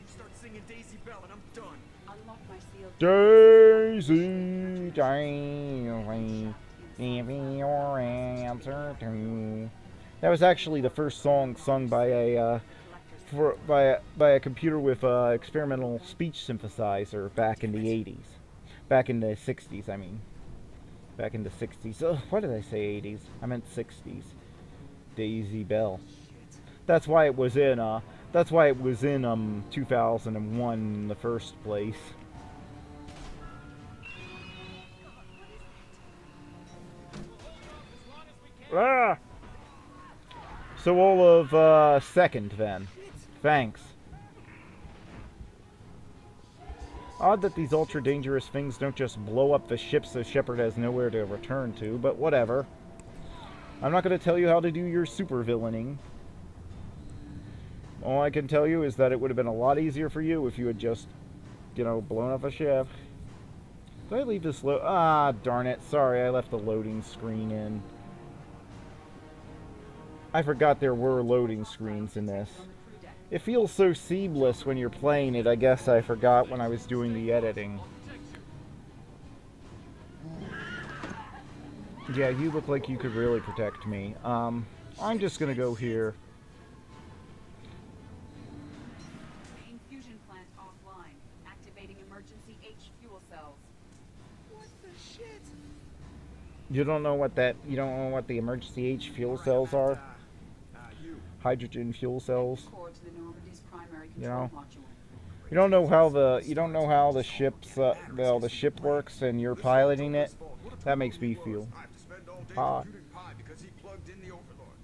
You start singing Daisy Bell and I'm done. Unlock my sealed Daisy, Daisy, give me your answer to. That was actually the first song sung by a uh, for by a, by a computer with uh, experimental speech synthesizer back in the 80s, back in the 60s. I mean, back in the 60s. Oh, why did I say 80s? I meant 60s. Daisy Bell. That's why it was in uh. That's why it was in um 2001 in the first place. Ah! So all of uh, second then. Thanks. Odd that these ultra dangerous things don't just blow up the ship so Shepard has nowhere to return to, but whatever. I'm not going to tell you how to do your super villaining. All I can tell you is that it would have been a lot easier for you if you had just, you know, blown up a ship. Did I leave this lo- Ah, darn it. Sorry, I left the loading screen in. I forgot there were loading screens in this. It feels so seamless when you're playing it. I guess I forgot when I was doing the editing. Yeah, you look like you could really protect me. Um, I'm just gonna go here. Fusion plant offline. Activating emergency H fuel cells. What the shit? You don't know what that. You don't know what the emergency H fuel cells are. Hydrogen fuel cells. Core to the Normandy's primary You know. You don't know how the. You don't know how the ship's. Uh, well, the ship works, and you're piloting it. That makes me feel. I have to spend all day computing pi because he plugged in the overlord.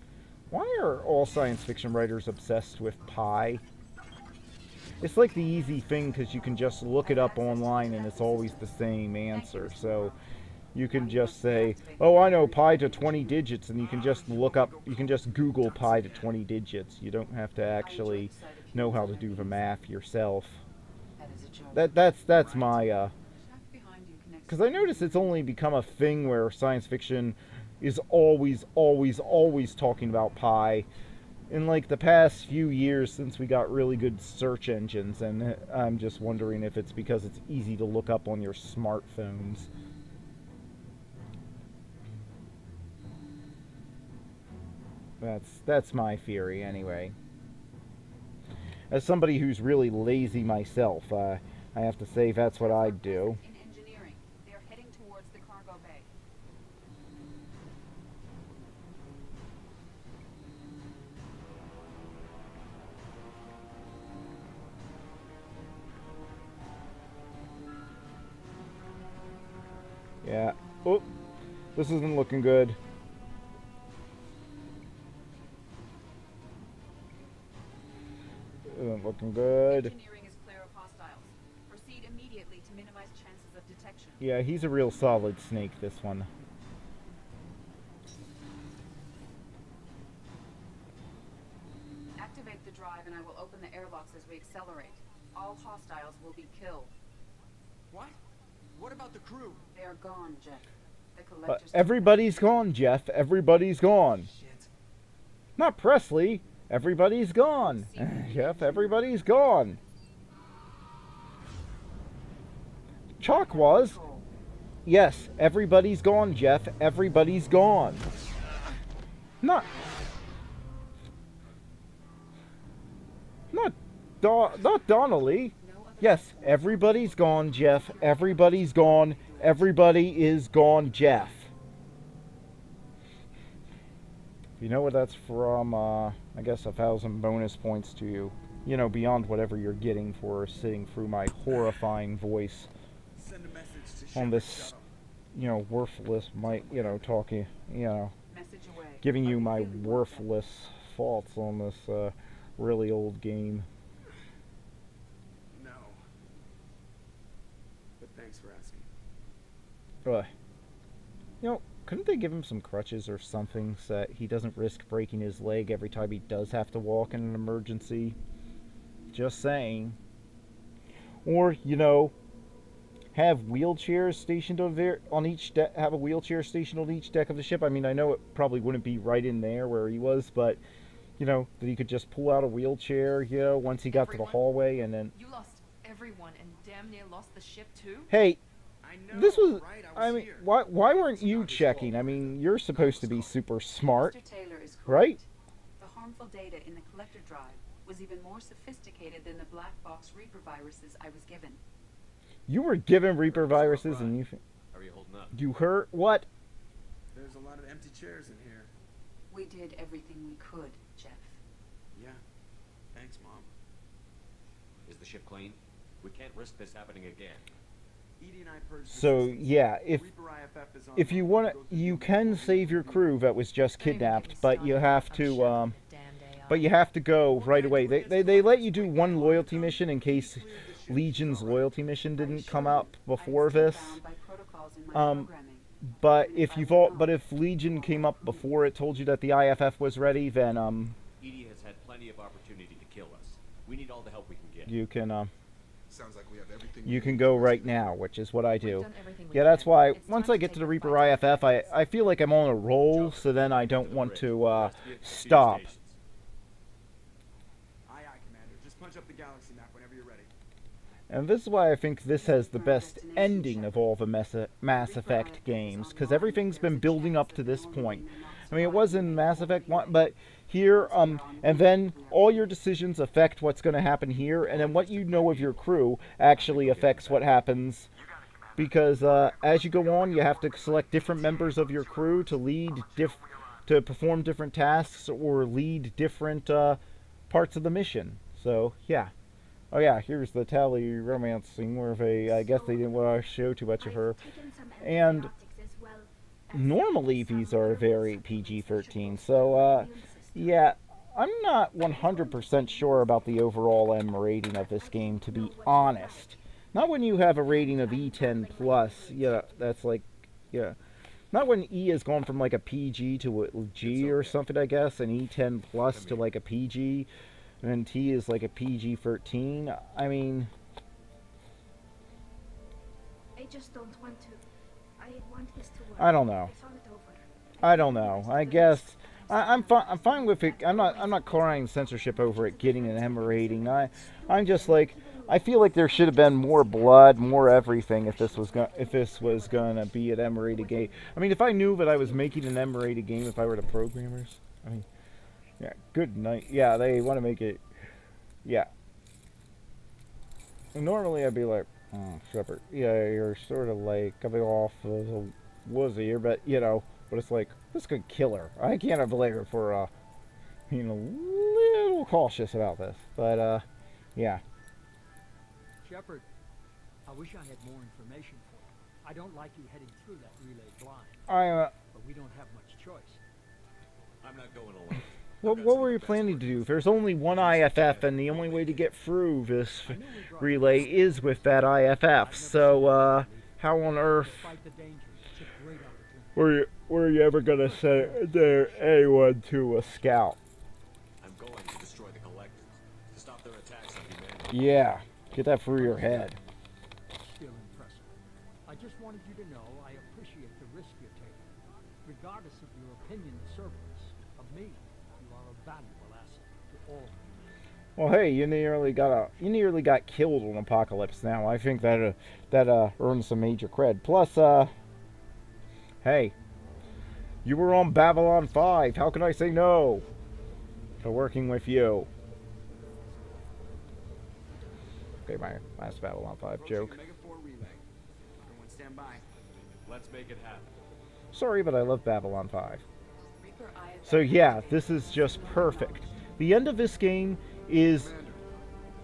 Why are all science fiction writers obsessed with pi? It's like the easy thing because you can just look it up online and it's always the same answer. So you can just say, "Oh, I know pi to 20 digits," and you can just look up. You can just Google pi to 20 digits. You don't have to actually know how to do the math yourself. That that's that's my uh. Because I notice it's only become a thing where science fiction is always, always, always talking about pi. In like the past few years since we got really good search engines, and I'm just wondering if it's because it's easy to look up on your smartphones. That's that's my theory anyway. As somebody who's really lazy myself, uh, I have to say that's what I'd do. In engineering, they are heading towards the cargo bay. Yeah. Oh, this isn't looking good. Chances of detection. Yeah, he's a real solid snake, this one. Activate the drive and I will open the airlocks as we accelerate. All hostiles will be killed. What? What about the crew? They are gone, Jeff. The Uh, everybody's gone, Jeff. Everybody's gone. Shit. Not Pressly. Everybody's gone. *laughs* Jeff, everybody's gone. Chakwas. Yes, everybody's gone, Jeff. Everybody's gone. Not. Not. Don, not Donnelly. Yes, everybody's gone, Jeff. Everybody's gone. Everybody is gone, Jeff. You know what that's from? Uh, I guess a thousand bonus points to you. You know, beyond whatever you're getting for sitting through my horrifying voice Send a message to on this, you know, worthless mic, you know, talking, you know, Message away. giving you my feeling well, Shepard? worthless thoughts on this uh, really old game. No. But thanks for asking. Uh, you know, couldn't they give him some crutches or something so that he doesn't risk breaking his leg every time he does have to walk in an emergency? Just saying. Or, you know, have wheelchairs stationed on each deck. Have a wheelchair stationed on each deck of the ship. I mean, I know it probably wouldn't be right in there where he was, but you know that he could just pull out a wheelchair. You know, once he got to the hallway, and then You lost everyone and damn near lost the ship too? hey, know. this was. right. I was mean, here. why why weren't It's you checking? I mean, you're supposed to be super smart, Mr. Taylor is correct. right? The harmful data in the collector drive was even more sophisticated than the black box Reaper viruses I was given. You were given Reaper viruses, and you... Are you holding up? You hurt what? There's a lot of empty chairs in here. We did everything we could, Jeff. Yeah. Thanks, Mom. Is the ship clean? We can't risk this happening again. So yeah, if Reaper IFF is on if you want to, you can save your crew that was just Don't even get me kidnapped, but you have to um, but you have to go right away. They they, they let you do one loyalty mission in case Legion's loyalty mission didn't come up before this. Um, But if you've all, but if Legion came up before it told you that the IFF was ready, then um, EDI has had plenty of opportunity to kill us. We need all the help we can get. you can um, Sounds like we have everything. You can go right now, which is what I do. done everything we Yeah, that's why once I get to the the Reaper fight. IFF, I I feel like I'm on a roll, so then I don't want to uh, stop. Aye, aye, Commander. Just punch up the galaxy map whenever you're ready. And this is why I think this has the best ending of all the Mass, Mass Effect games, because everything's been building up to this point. I mean, it was in Mass Effect 1, but here, um, and then all your decisions affect what's going to happen here, and then what you know of your crew actually affects what happens. Because uh, as you go on, you have to select different members of your crew to lead to perform different tasks or lead different uh, parts of the mission. So yeah. Oh yeah, here's the Tali romance scene where they, I guess they didn't want to show too much of her. And Normally these are very PG-13, so uh, yeah, I'm not 100% sure about the overall M rating of this game, to be honest. Not when you have a rating of E10 plus, yeah, that's like, yeah. Not when E has gone from like a PG to a G or something, I guess, and E10 plus to like a PG, and then T is like a PG-13. I mean, I just don't want to. I want this to work. I don't know. I thought it over. I don't know. I guess I, I'm fine. I'm fine with it. I'm not. I'm not crying censorship over it getting an M rating. I, I'm just like, I feel like there should have been more blood, more everything if this was going if this was gonna be an M rated game. I mean, if I knew that I was making an M rated game, if I were the programmers, I mean, yeah, good night. Yeah, they want to make it. Yeah. Normally I'd be like, hmm, oh, Shepard, yeah, you're sort of like coming off of a woozy but you know. But it's like, this could kill her. I can't blame her for, uh, being a little cautious about this. But, uh, yeah. Shepard, I wish I had more information for you. I don't like you heading through that relay blind, I, uh, but we don't have much choice. I'm not going alone. what, what were you planning to do? If There's only one IFF, and the only way to get through this relay is with that IFF. So, uh, how on earth were you, were you ever gonna send there anyone to a scout? I'm going to destroy the collectors to stop their attacks on humanity. Yeah, get that through your head. Still impressive. I just wanted you to know I appreciate the risk you're taking. Regardless of your opinion of Cerberus, of me, you are a valuable asset to all. Well, hey, you nearly got a you nearly got killed on Apocalypse Now. I think that uh, that uh, earns some major cred. Plus, uh, hey, you were on Babylon 5. How can I say no to working with you? Okay, my last Babylon 5 joke. Omega 4 relay. Everyone stand by. Let's make it happen. Sorry, but I love Babylon 5. So yeah, this is just perfect. The end of this game is, Commander,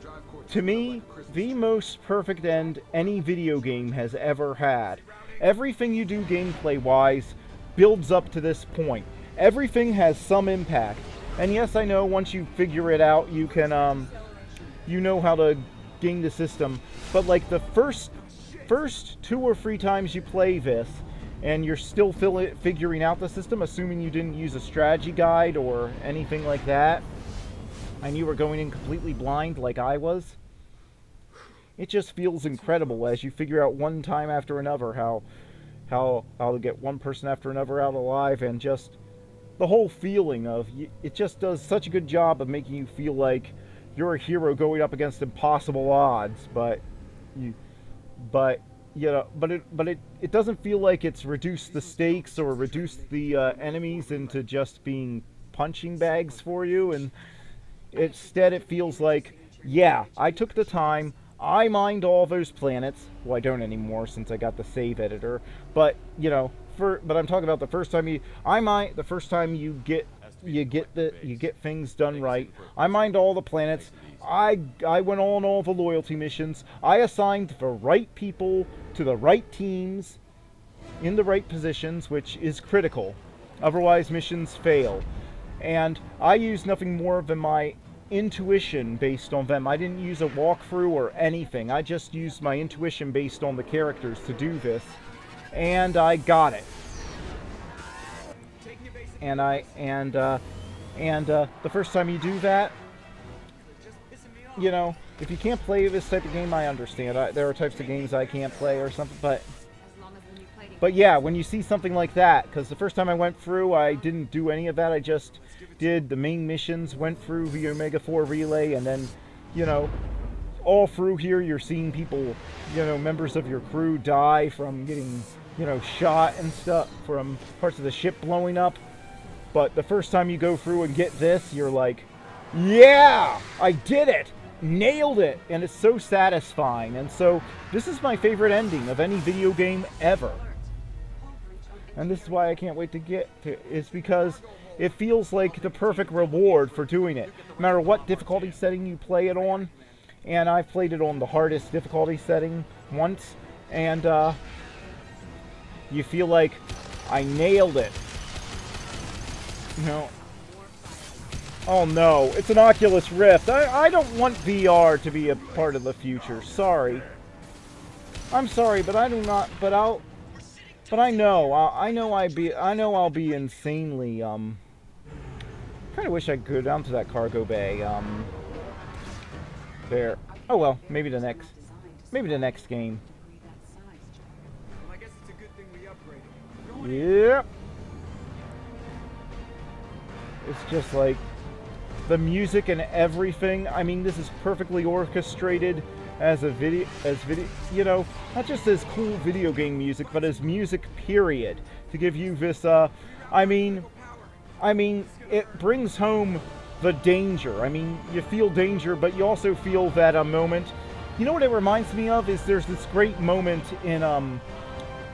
drive Cortez to me, like a Christmas the most perfect end any video game has ever had. Everything you do gameplay-wise builds up to this point. Everything has some impact. And yes, I know once you figure it out, you can, um, you know how to game the system. But like the first, first two or three times you play this, and you're still it, figuring out the system, assuming you didn't use a strategy guide or anything like that, and you were going in completely blind like I was, it just feels incredible as you figure out one time after another how how how to get one person after another out alive and just the whole feeling of it just does such a good job of making you feel like you're a hero going up against impossible odds but you but you know but it but it it doesn't feel like it's reduced the stakes or reduced the uh, enemies into just being punching bags for you and Instead, it feels like, yeah, I took the time. I mined all those planets. Well, I don't anymore since I got the save editor. But you know, for but I'm talking about the first time you, I mine the first time you get you get the you get things done right. I mined all the planets. I I went on all the loyalty missions. I assigned the right people to the right teams in the right positions, which is critical. Otherwise, missions fail. And I use nothing more than my intuition based on them. I didn't use a walkthrough or anything. I just used my intuition based on the characters to do this. And I got it. And I and uh and uh the first time you do that, you know, if you can't play this type of game, I understand. I, there are types of games I can't play or something, but But yeah, when you see something like that, because the first time I went through, I didn't do any of that. I just did the main missions, went through the Omega 4 relay, and then, you know, all through here, you're seeing people, you know, members of your crew die from getting, you know, shot and stuff, from parts of the ship blowing up. But the first time you go through and get this, you're like, yeah, I did it! Nailed it! And it's so satisfying. And so, this is my favorite ending of any video game ever and this is why I can't wait to get to is because it feels like the perfect reward for doing it. No matter what difficulty setting you play it on, and I've played it on the hardest difficulty setting once, and uh, you feel like I nailed it. Know. Oh no, it's an Oculus Rift. I, I don't want VR to be a part of the future. Sorry. I'm sorry, but I do not. But I'll. But I know, I, know I be, I know I'll be insanely, um, kind of wish I could go down to that cargo bay, um, there. Oh well, maybe the next, maybe the next game. Yep. It's just like the music and everything. I mean, this is perfectly orchestrated as a video, as video, you know, not just as cool video game music, but as music. Period. To give you this, uh, I mean, I mean, it brings home the danger. I mean, you feel danger, but you also feel that a moment. You know what it reminds me of is there's this great moment in um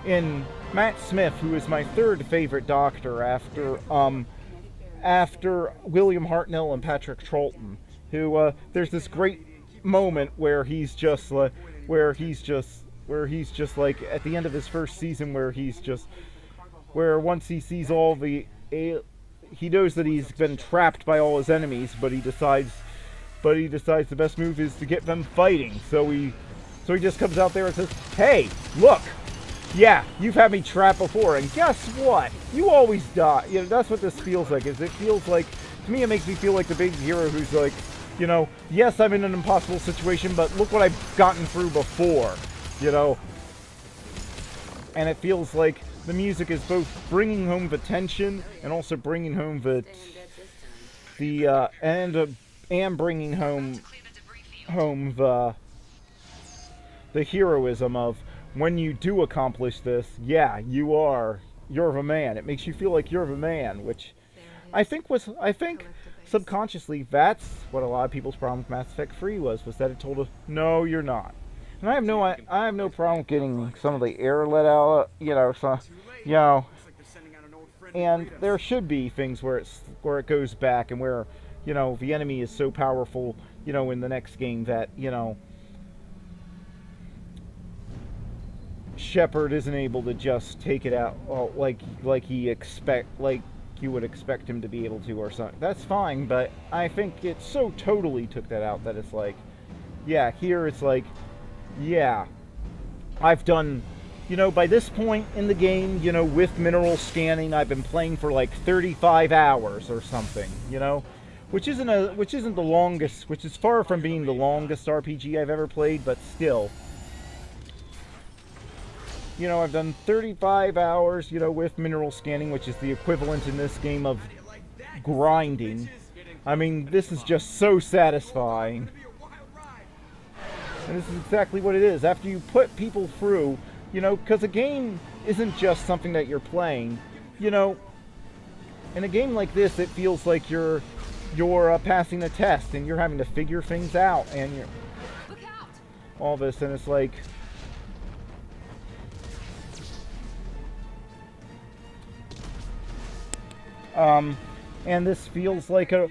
in Matt Smith, who is my third favorite Doctor after um after William Hartnell and Patrick Troughton. Who uh, there's this great moment where he's just like where he's just where he's just like at the end of his first season where he's just where once he sees all the he knows that he's been trapped by all his enemies, but he decides but he decides the best move is to get them fighting. So he so he just comes out there and says, "Hey, look. Yeah, you've had me trapped before, and guess what? You always die." You know, that's what this feels like. Is it feels like to me it makes me feel like the big hero who's like, you know, yes, I'm in an impossible situation, but look what I've gotten through before. You know, and it feels like the music is both bringing home the tension and also bringing home the the uh, and uh, am bringing home home the the heroism of when you do accomplish this, yeah, you are you're a man. It makes you feel like you're a man, which I think was I think subconsciously that's what a lot of people's problem with Mass Effect 3 was was that it told us no, you're not. And I have no I, I have no problem getting some of the air let out, you know, so you know, and there should be things where it's where it goes back and where you know the enemy is so powerful, you know, in the next game that you know Shepard isn't able to just take it out like like he expect like you would expect him to be able to or something. That's fine, but I think it so totally took that out that it's like, yeah, here it's like, yeah, I've done, you know, by this point in the game, you know, with mineral scanning, I've been playing for like 35 hours or something, you know, which isn't a which isn't the longest, which is far from being the longest RPG I've ever played, but still you know, I've done 35 hours, you know, with mineral scanning, which is the equivalent in this game of grinding. I mean, this is just so satisfying. And this is exactly what it is. After you put people through, you know, because a game isn't just something that you're playing. You know, in a game like this, it feels like you're you're uh, passing a test and you're having to figure things out and you're all this, and it's like Um, and this feels like a,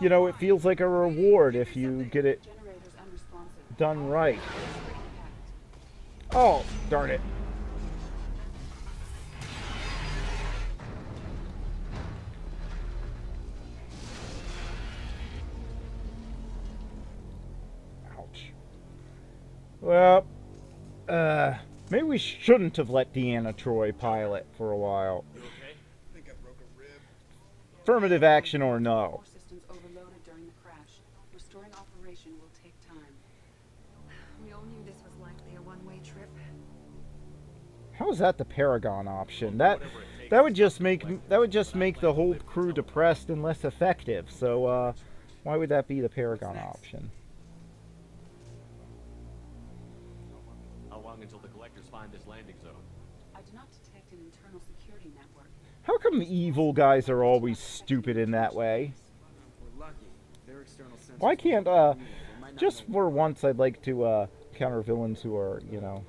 you know, it feels like a reward if you get it done right. Oh, darn it. Ouch. Well, uh, maybe we shouldn't have let Deanna Troi pilot for a while. Affirmative action or no. Systems overloaded during the crash. Restoring operation will take time. We all knew this was likely a one-way trip. How is that the Paragon option? That that would just make that would just make the whole crew depressed and less effective. So uh, why would that be the Paragon option? How come evil guys are always stupid in that way? Why can't, uh, just for once I'd like to, uh, counter villains who are, you know,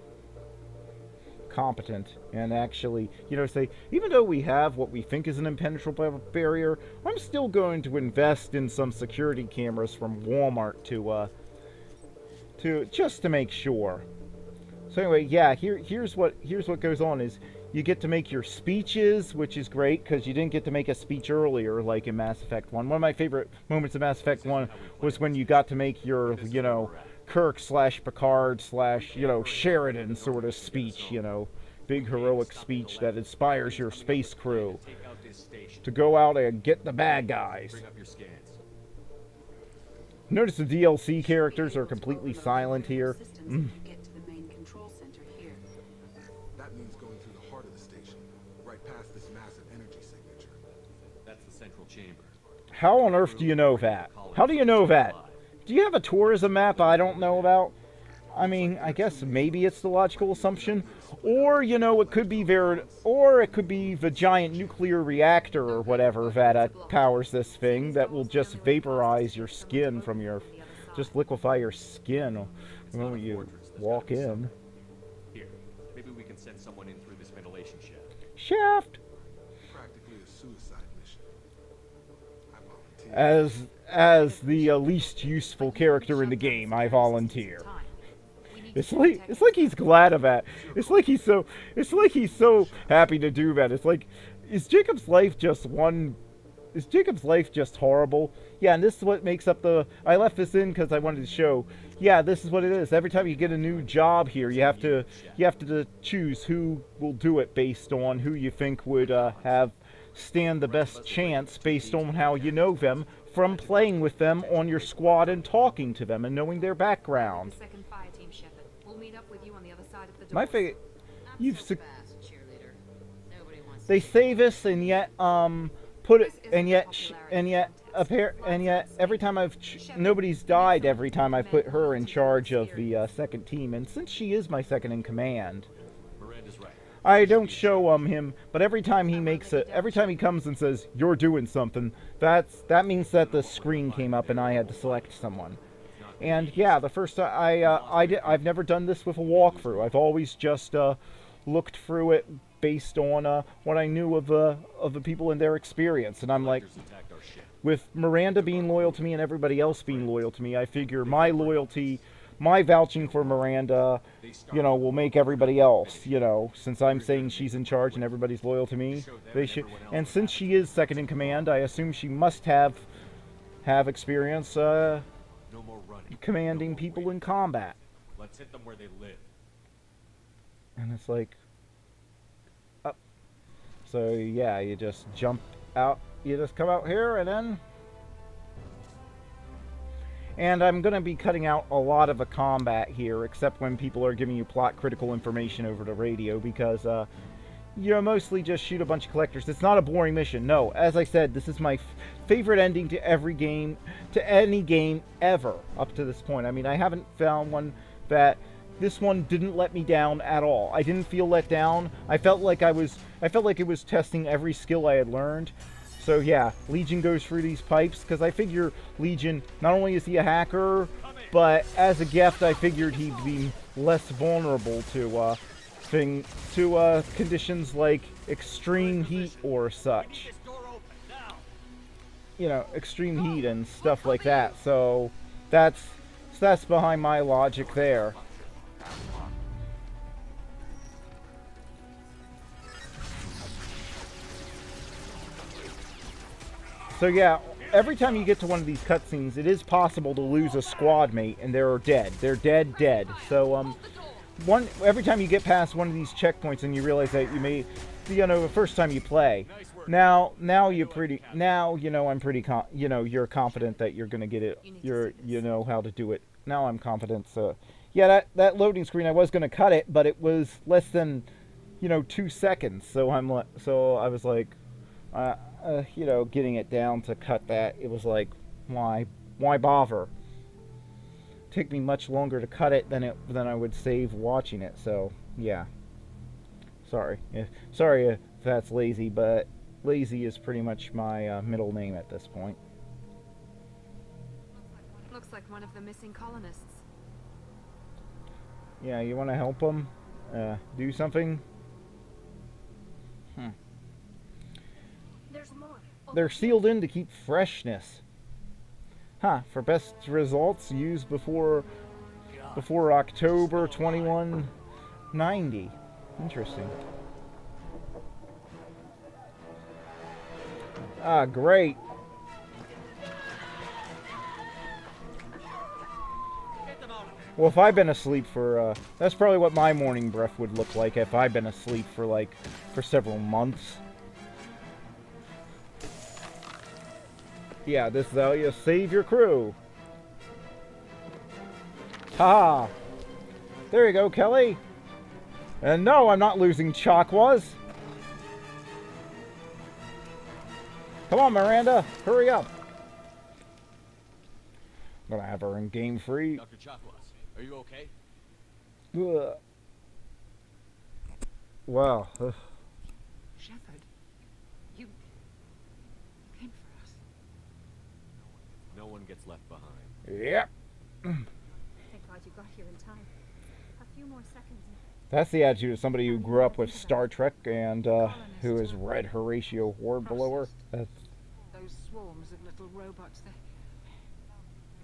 competent and actually, you know, say, even though we have what we think is an impenetrable barrier, I'm still going to invest in some security cameras from Walmart to, uh, to, just to make sure. So anyway, yeah, here, here's what, here's what goes on is, you get to make your speeches, which is great because you didn't get to make a speech earlier, like in Mass Effect 1. One of my favorite moments of Mass Effect 1 was when you got to make your, you know, Kirk slash Picard slash, you know, Sheridan sort of speech, you know, big heroic speech that inspires your space crew to go out and get the bad guys. Notice the DLC characters are completely silent here. Mm. How on earth do you know that? How do you know that? Do you have a tourism map I don't know about? I mean, I guess maybe it's the logical assumption. Or, you know, it could be ver or it could be the giant nuclear reactor or whatever that uh, powers this thing that will just vaporize your skin from your... Just liquefy your skin when you walk in. Here, maybe we can send someone in through this ventilation shaft. Shaft! As as the uh, least useful character in the game, I volunteer. It's like it's like he's glad of that. It's like he's so it's like he's so happy to do that. It's like is Jacob's life just one is Jacob's life just horrible? Yeah, and this is what makes up the I left this in cuz I wanted to show. Yeah, this is what it is. Every time you get a new job here, you have to you have to choose who will do it based on who you think would uh, have stand the best chance based on how you know them from playing with them on your squad and talking to them and knowing their background. My favorite, you've they say this and yet um put it, and yet, sh- and yet, appar- and yet, every time I've, ch- nobody's died every time I've put her in charge of the uh, second team, and since she is my second in command. I don't show um him, but every time he makes it, every time he comes and says you're doing something, that's that means that the screen came up and I had to select someone. And yeah, the first time I uh, I did, I've never done this with a walkthrough. I've always just uh, looked through it based on uh, what I knew of the of the people and their experience, and I'm like, with Miranda being loyal to me and everybody else being loyal to me, I figure my loyalty, my vouching for Miranda, you know, will make everybody else, you know, since I'm saying she's in charge and everybody's loyal to me, they should. And since she is second in command, I assume she must have have experience uh, No more running. commanding people in combat. Let's hit them where they live. And it's like, up. So yeah, you just jump out. You just come out here and then. And I'm going to be cutting out a lot of the combat here, except when people are giving you plot critical information over the radio, because uh, you mostly just shoot a bunch of collectors. It's not a boring mission. No, as I said, this is my favorite ending to every game, to any game ever up to this point. I mean, I haven't found one that this one didn't let me down at all. I didn't feel let down. I felt like I was I felt like it was testing every skill I had learned. So yeah, Legion goes through these pipes because I figure Legion not only is he a hacker, but as a Geth I figured he'd be less vulnerable to uh thing to uh conditions like extreme heat or such. You know, extreme heat and stuff like that. So that's that's behind my logic there. So yeah, every time you get to one of these cutscenes, it is possible to lose a squad mate, and they're dead. They're dead, dead. So um, one every time you get past one of these checkpoints, and you realize that you may, you know, the first time you play. Now, now you're pretty. Now you know I'm pretty. Con- you know you're confident that you're gonna get it. You're you know how to do it. Now I'm confident. So yeah, that that loading screen I was gonna cut it, but it was less than, you know, two seconds. So I'm so I was like, uh, uh, you know, getting it down to cut that, it was like, why, why bother? Take me much longer to cut it than it than I would save watching it. So yeah, sorry, sorry if that's lazy, but lazy is pretty much my uh, middle name at this point. Looks like one of the missing colonists. Yeah, you want to help them? Uh, do something? They're sealed in to keep freshness. Huh, for best results used before before October 2190. Interesting. Ah, great. Well, if I've been asleep for, uh, that's probably what my morning breath would look like if I've been asleep for, like, for several months. Yeah, this is how you save your crew. Ha! There you go, Kelly. And no, I'm not losing Chakwas. Come on, Miranda, hurry up. I'm gonna have her in game free. Dr. Chakwas, are you okay? Ugh. Wow. ugh. Shepard, you came for us. No one gets left behind. Yep. Thank God you got here in time. A few more seconds. That's the attitude of somebody who grew up with Star Trek and uh, who has read Horatio Hornblower. That's Those swarms of little robots, they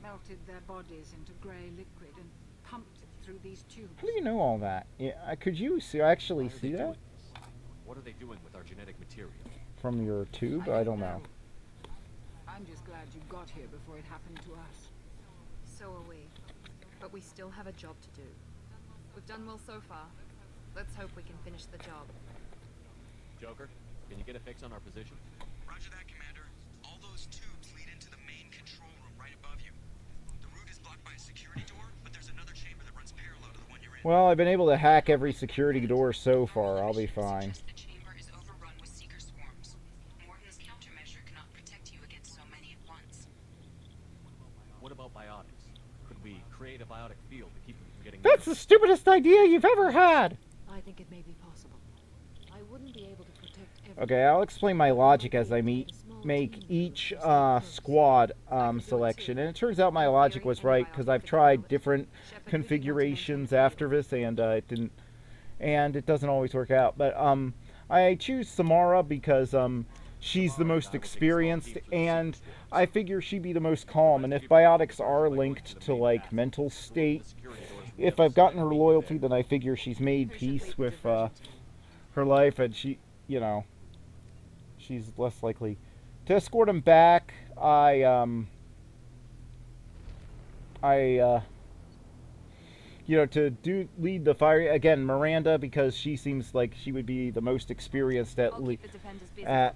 melted their bodies into grey liquid and pumped it through these tubes. How do you know all that? Yeah, uh, could you see, actually see that? What are they doing with our genetic material? from your tube? I don't know. I'm just glad you got here before it happened to us. So are we. But we still have a job to do. We've done well so far. Let's hope we can finish the job. Joker, can you get a fix on our position? Roger that, Commander. All those tubes lead into the main control room right above you. The route is blocked by a security door, but there's another chamber that runs parallel to the one you're in. Well, I've been able to hack every security door so far. I'll be fine. The chamber is overrun with seeker swarms. Mordin's countermeasures be create a biotic field to keep them from getting That's the stupidest idea you've ever had! I think it may be possible. I wouldn't be able to protect every Okay, I'll explain my logic as I meet, make each uh, squad um, selection. And it turns out my logic was right, because I've tried different configurations after this, and uh, it didn't... And it doesn't always work out. But um, I choose Samara because um, she's the most experienced, and I figure she'd be the most calm. And if biotics are linked to, like, mental state, if I've gotten her loyalty, then I figure she's made peace with uh, her life, and she, you know, she's less likely to escort him back. I, um, I, uh, you know, to do lead the fire again, Miranda, because she seems like she would be the most experienced at le- at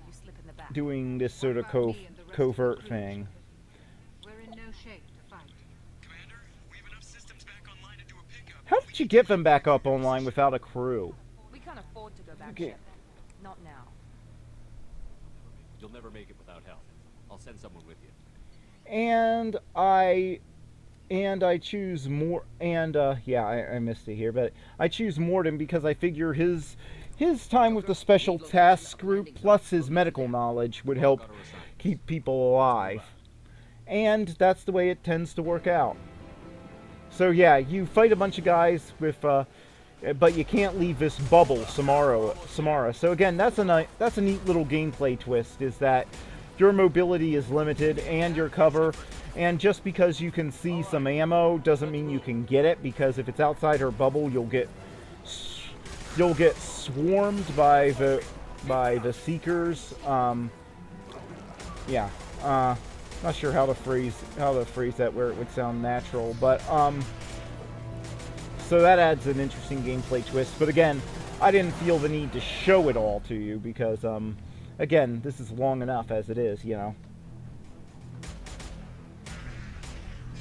doing this sort of co- covert thing. We're in no shape to fight. Commander, we have enough systems back online to do a pickup. How did you get them back up online without a crew? We can't afford to go back Okay. Shepard. Not now. You'll never make it without help. I'll send someone with you. and I and I choose more and uh yeah I, I missed it here but I choose Mordin because I figure his his time with the special task group plus his medical knowledge would help keep people alive and that's the way it tends to work out so yeah you fight a bunch of guys with uh but you can't leave this bubble Samara Samara. So again that's a ni- that's a neat little gameplay twist is that your mobility is limited and your cover and just because you can see some ammo doesn't mean you can get it because if it's outside her bubble you'll get you'll get swarmed by the by the seekers um yeah uh not sure how to phrase how to phrase that where it would sound natural but um so that adds an interesting gameplay twist but again I didn't feel the need to show it all to you because um again this is long enough as it is you know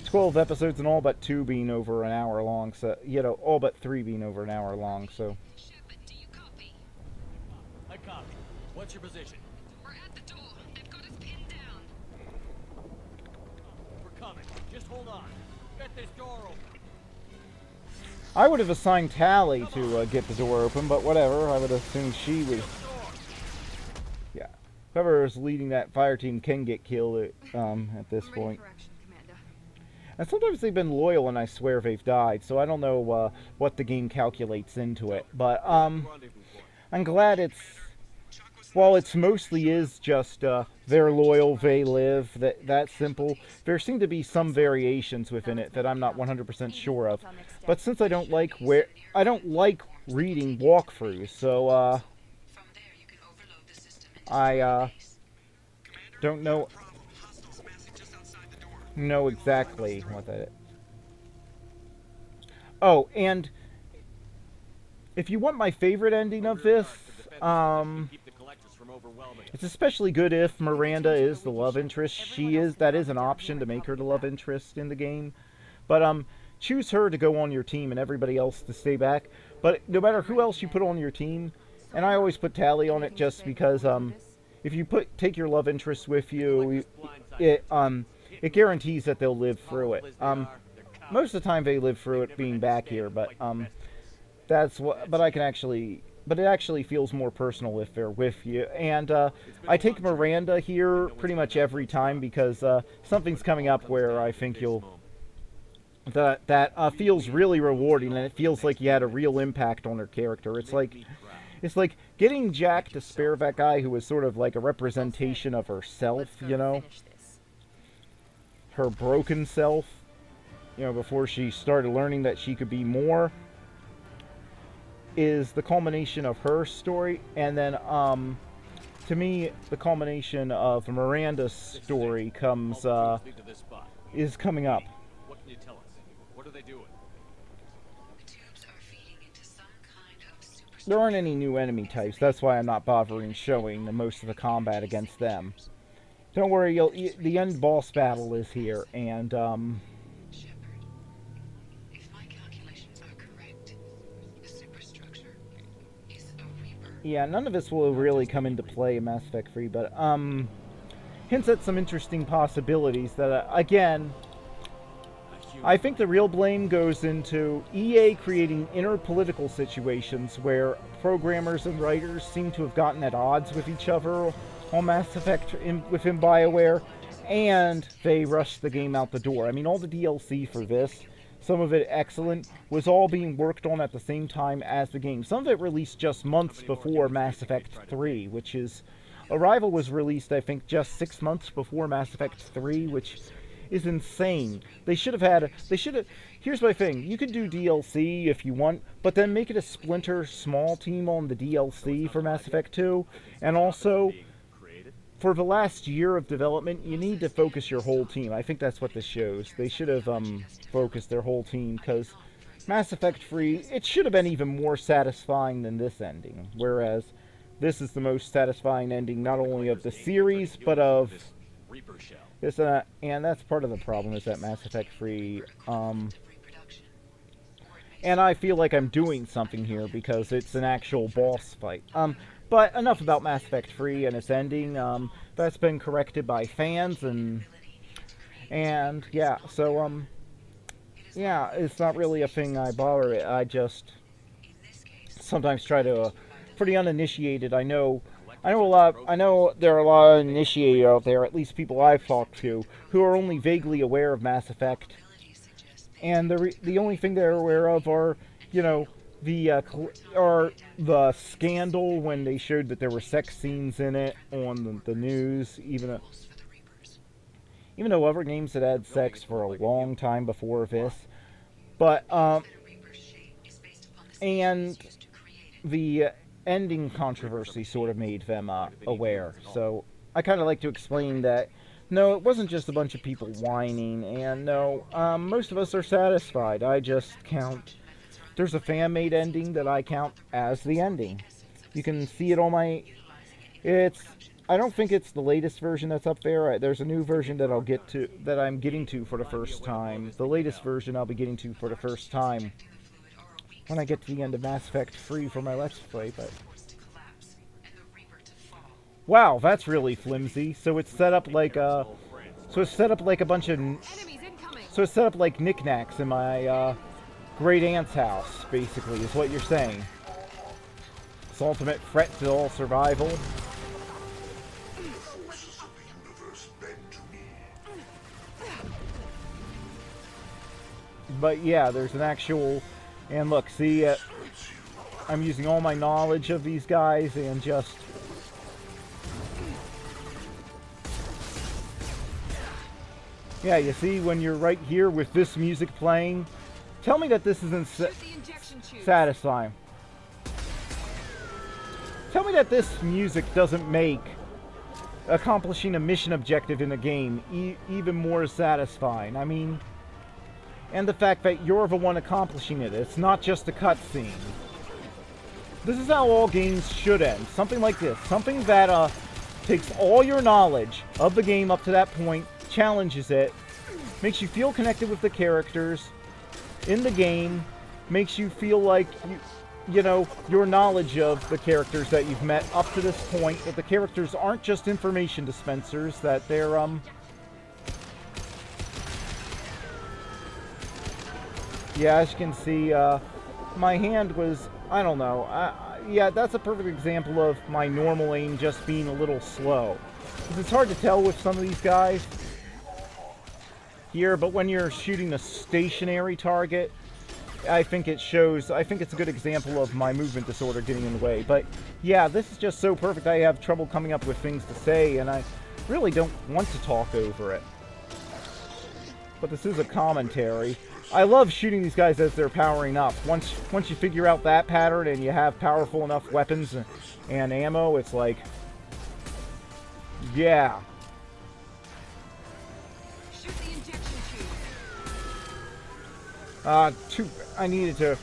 12 episodes and all but two being over an hour long so you know all but three being over an hour long so Shepard, do you copy? I copy. What's your position? I would have assigned Tali to uh, get the door open, but whatever. I would assume she would. Yeah, whoever is leading that fire team can get killed at, um, at this point. for action, Commander. And sometimes they've been loyal, and I swear they've died. So I don't know uh, what the game calculates into it, but um, I'm glad it's. While it's mostly is just uh, they're loyal, they live, that that simple. There seem to be some variations within it that I'm not 100% sure of. But since I don't like where I don't like reading walkthroughs, so uh, I uh, don't know know exactly what that is. Oh, and if you want my favorite ending of this, um, Keep the collectors from overwhelming us. It's especially good if Miranda is the love interest. She is that is an option to make her the love interest in the game. But um choose her to go on your team and everybody else to stay back. But no matter who else you put on your team, and I always put Tali on it just because um if you put take your love interest with you, you- it um it guarantees that they'll live through it. Um most of the time they live through it being back here, but um that's what but I can actually but it actually feels more personal if they're with you. And uh, I take Miranda here pretty much every time because uh, something's coming up where I think you'll that that uh, feels really rewarding and it feels like you had a real impact on her character. It's like it's like getting Jack to spare that guy who was sort of like a representation of herself, you know, her broken self. You know, before she started learning that she could be more is the culmination of her story and then um to me the culmination of Miranda's story comes uh Lead to this spot. is coming up. What can you tell us? What are they doing? The tubes are feeding into some kind of super. There aren't any new enemy types. That's why I'm not bothering showing the most of the combat against them. Don't worry, you'll, the end boss battle is here, and um, yeah, none of this will really come into play in Mass Effect 3, but um, hints at some interesting possibilities that, uh, again, I think the real blame goes into EA creating inner political situations where programmers and writers seem to have gotten at odds with each other on Mass Effect in, within BioWare, and they rushed the game out the door. I mean, all the DLC for this, some of it excellent, was all being worked on at the same time as the game. Some of it released just months before Mass Effect 3, which is... Arrival was released, I think, just six months before Mass Effect 3, which is insane. They should have had. They should have. Here's my thing. You could do DLC if you want, but then make it a splinter small team on the DLC for Mass Effect 2, and also. For the last year of development, you need to focus your whole team. I think that's what this shows. They should have um, focused their whole team because Mass Effect 3, it should have been even more satisfying than this ending. Whereas this is the most satisfying ending not only of the series, but of this, uh, and that's part of the problem is that Mass Effect 3, um, and I feel like I'm doing something here because it's an actual boss fight. Um, but enough about Mass Effect 3 and its ending. Um, that's been corrected by fans and, and yeah, so, um, yeah, it's not really a thing I bother. I just sometimes try to, uh, for the uninitiated, I know I know a lot. I know there are a lot of initiated out there, at least people I've talked to, who are only vaguely aware of Mass Effect, and the the only thing they're aware of are, you know, the uh, or the scandal when they showed that there were sex scenes in it on the, the news, even though, even though other games had had sex for a long time before this, but um, and the ending controversy sort of made them uh, aware. So I kind of like to explain that no, it wasn't just a bunch of people whining, and no, um, most of us are satisfied. I just count. There's a fan made ending that I count as the ending. You can see it on my. It's. I don't think it's the latest version that's up there. There's a new version that I'll get to that I'm getting to for the first time. The latest version I'll be getting to for the first time when I get to the end of Mass Effect 3 for my Let's Play, but... Wow, that's really flimsy. So it's set up like a... So it's set up like a bunch of... So it's set up like knickknacks in my, uh, great aunt's house, basically, is what you're saying. It's ultimate threat to all survival. But yeah, there's an actual and look, see, uh, I'm using all my knowledge of these guys and just... Yeah, you see, when you're right here with this music playing, tell me that this isn't sa satisfying. Tell me that this music doesn't make accomplishing a mission objective in a game e even more satisfying. I mean and the fact that you're the one accomplishing it. It's not just a cutscene. This is how all games should end. Something like this. Something that uh, takes all your knowledge of the game up to that point, challenges it, makes you feel connected with the characters in the game, makes you feel like you, you know, your knowledge of the characters that you've met up to this point, that the characters aren't just information dispensers, that they're, um, Yeah, as you can see, uh, my hand was, I don't know, yeah, that's a perfect example of my normal aim just being a little slow. It's hard to tell with some of these guys here, but when you're shooting a stationary target, I think it shows, I think it's a good example of my movement disorder getting in the way. But yeah, this is just so perfect I have trouble coming up with things to say, and I really don't want to talk over it. But this is a commentary. I love shooting these guys as they're powering up. Once once you figure out that pattern and you have powerful enough weapons and, and ammo, it's like, yeah. Uh, too, I needed to,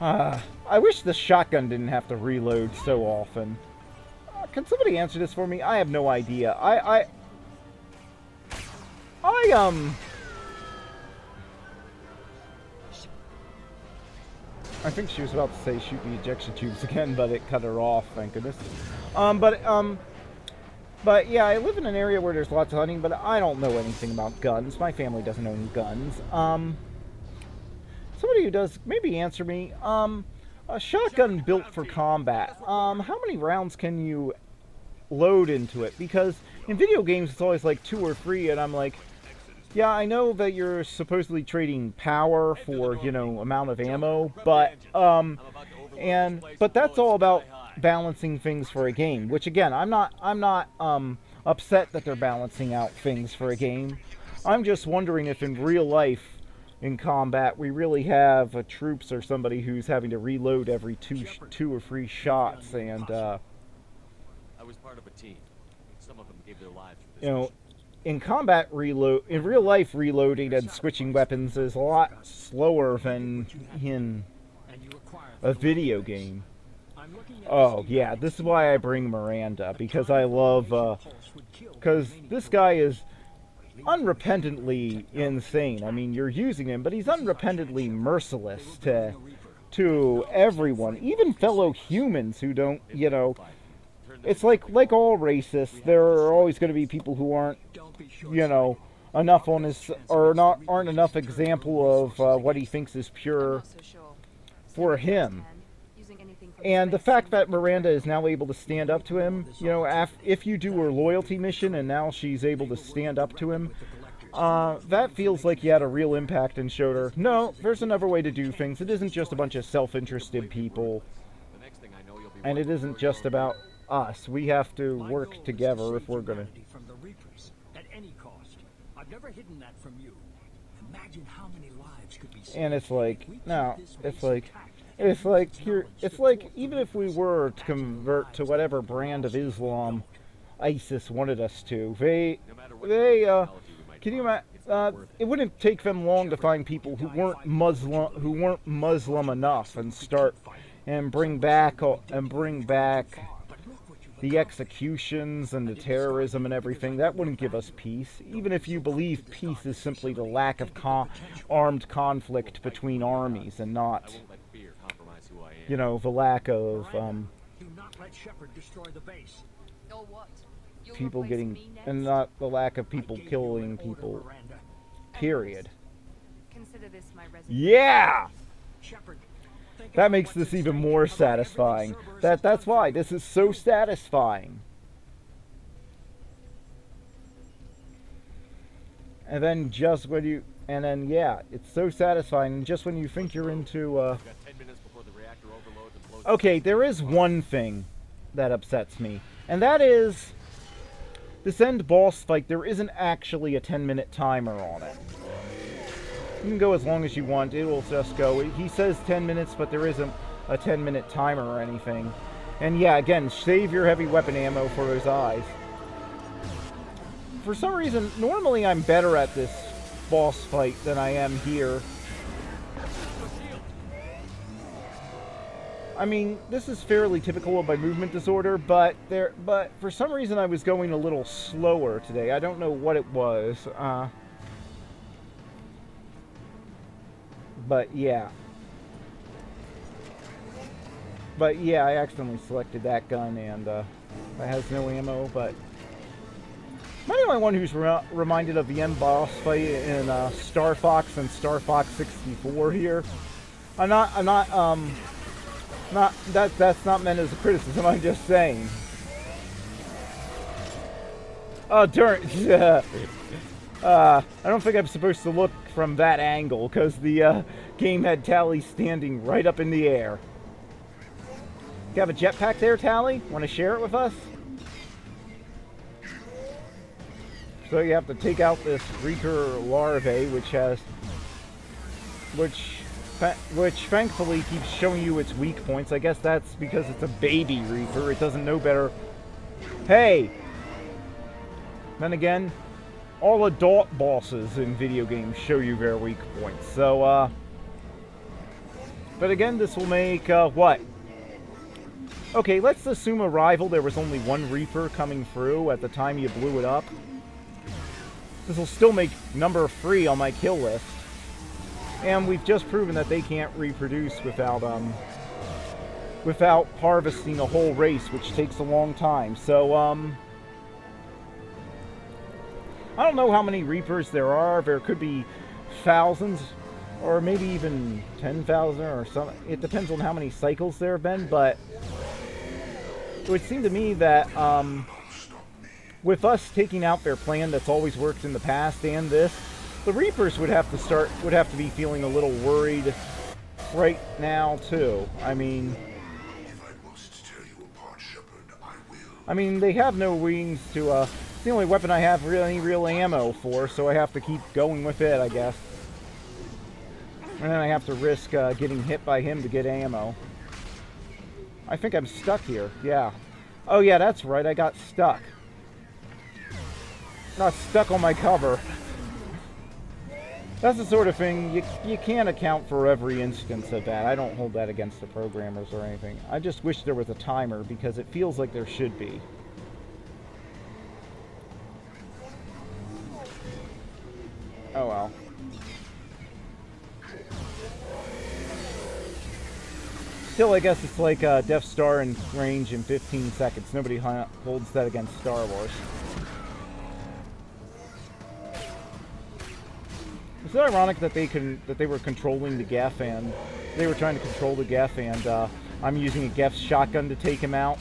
uh, I wish the shotgun didn't have to reload so often. Uh, can somebody answer this for me? I have no idea. I, I, I, um, I think she was about to say shoot the ejection tubes *laughs* again, but it cut her off, thank goodness. Um, but, um, but yeah, I live in an area where there's lots of hunting, but I don't know anything about guns. My family doesn't own guns. Um, somebody who does, maybe answer me. Um, a shotgun built for combat. Um, how many rounds can you load into it? Because in video games, it's always like two or three, and I'm like, yeah, I know that you're supposedly trading power for, you know, amount of ammo, but, um, and, but that's all about balancing things for a game, which again, I'm not, I'm not, um, upset that they're balancing out things for a game. I'm just wondering if in real life, in combat, we really have a troops or somebody who's having to reload every two, two or three shots, and, uh, I was part of a team. Some of them gave their lives for this you know, in combat reload, in real life reloading and switching weapons is a lot slower than in a video game. Oh yeah, this is why I bring Miranda because I love, because this guy is unrepentantly insane. I mean, you're using him, but he's unrepentantly merciless to to everyone, even fellow humans who don't, you know. It's like like all racists, there are always going to be people who aren't, you know, enough on his or not aren't enough example of uh, what he thinks is pure for him. And the fact that Miranda is now able to stand up to him, you know, af- if you do her loyalty mission and now she's able to stand up to him, uh, that feels like you had a real impact and showed her, no, there's another way to do things. It isn't just a bunch of self-interested people. And it isn't just about us. We have to work together if we're gonna. From the Reapers, at any cost. I've never hidden that from you. Imagine how many lives could be saved. And it's like, no, it's like, it's like here, it's like even if we were to convert to whatever brand of Islam ISIS wanted us to, they, they, uh, can you imagine? Uh, it wouldn't take them long to find people who weren't Muslim, who weren't Muslim enough, and start and bring back and bring back the executions and the terrorism and everything, that wouldn't give us peace. Even if you believe peace is simply the lack of con armed conflict between armies and not, you know, the lack of um, Do not let Shepard destroy the base. Or what? You'll people getting, and not the lack of people killing people, period. Consider this my. Yeah! Shepard, That makes this even more satisfying. That That's why this is so satisfying. And then just when you, and then yeah, it's so satisfying. And just when you think you're into, uh, Got 10 minutes before the reactor overloads and blows Okay, there is one thing that upsets me, and that is this end boss fight. There isn't actually a 10 minute timer on it. You can go as long as you want, it will just go. He says 10 minutes, but there isn't a 10 minute timer or anything. And yeah, again, save your heavy weapon ammo for those eyes. For some reason, normally I'm better at this boss fight than I am here. I mean, this is fairly typical of my movement disorder, but there, but for some reason I was going a little slower today. I don't know what it was. Uh, but yeah. But yeah, I accidentally selected that gun, and uh, it has no ammo. But am I the only one who's re- reminded of the end boss fight in uh, Star Fox and Star Fox 64 here? I'm not. I'm not. Um, not that that's not meant as a criticism. I'm just saying. Oh, darn! *laughs* Uh, I don't think I'm supposed to look from that angle because the uh, game had Tali standing right up in the air. You have a jetpack there, Tali? Want to share it with us? So you have to take out this Reaper larvae, which has, which which thankfully keeps showing you its weak points. I guess that's because it's a baby Reaper. It doesn't know better. Hey! Then again, all adult bosses in video games show you their weak points. So, uh... But again, this will make, uh, what? Okay, let's assume Arrival. There was only one Reaper coming through at the time you blew it up. This will still make number three on my kill list. And we've just proven that they can't reproduce without um without harvesting a whole race, which takes a long time. So um I don't know how many Reapers there are. There could be thousands, or maybe even 10,000 or something. It depends on how many cycles there have been, but it would seem to me that um, with us taking out their plan that's always worked in the past and this, the Reapers would have to start would have to be feeling a little worried right now too. I mean, I mean they have no wings to. Uh, it's the only weapon I have really any real ammo for, so I have to keep going with it, I guess. And then I have to risk uh, getting hit by him to get ammo. I think I'm stuck here. Yeah. Oh yeah, that's right. I got stuck. Not stuck on my cover. That's the sort of thing, you, you can't account for every instance of that. I don't hold that against the programmers or anything. I just wish there was a timer because it feels like there should be. Oh well. Still, I guess it's like uh, Death Star in range in 15 seconds. Nobody holds that against Star Wars. It's ironic that they can that they were controlling the Geth and they were trying to control the Geth and uh, I'm using a Geth shotgun to take him out.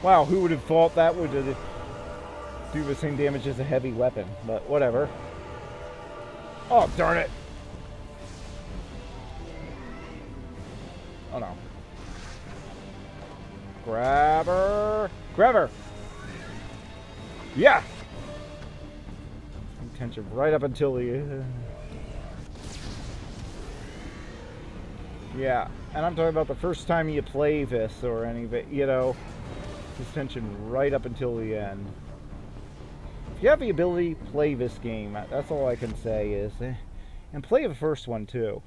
Wow, who would have thought that would uh, do the same damage as a heavy weapon? But whatever. Oh darn it! Oh no. Grab her! Grab her! Yeah! Tension right up until the... Uh... Yeah, and I'm talking about the first time you play this or any of it, you know, this tension right up until the end. If you have the ability, play this game. That's all I can say is, eh, and play the first one too.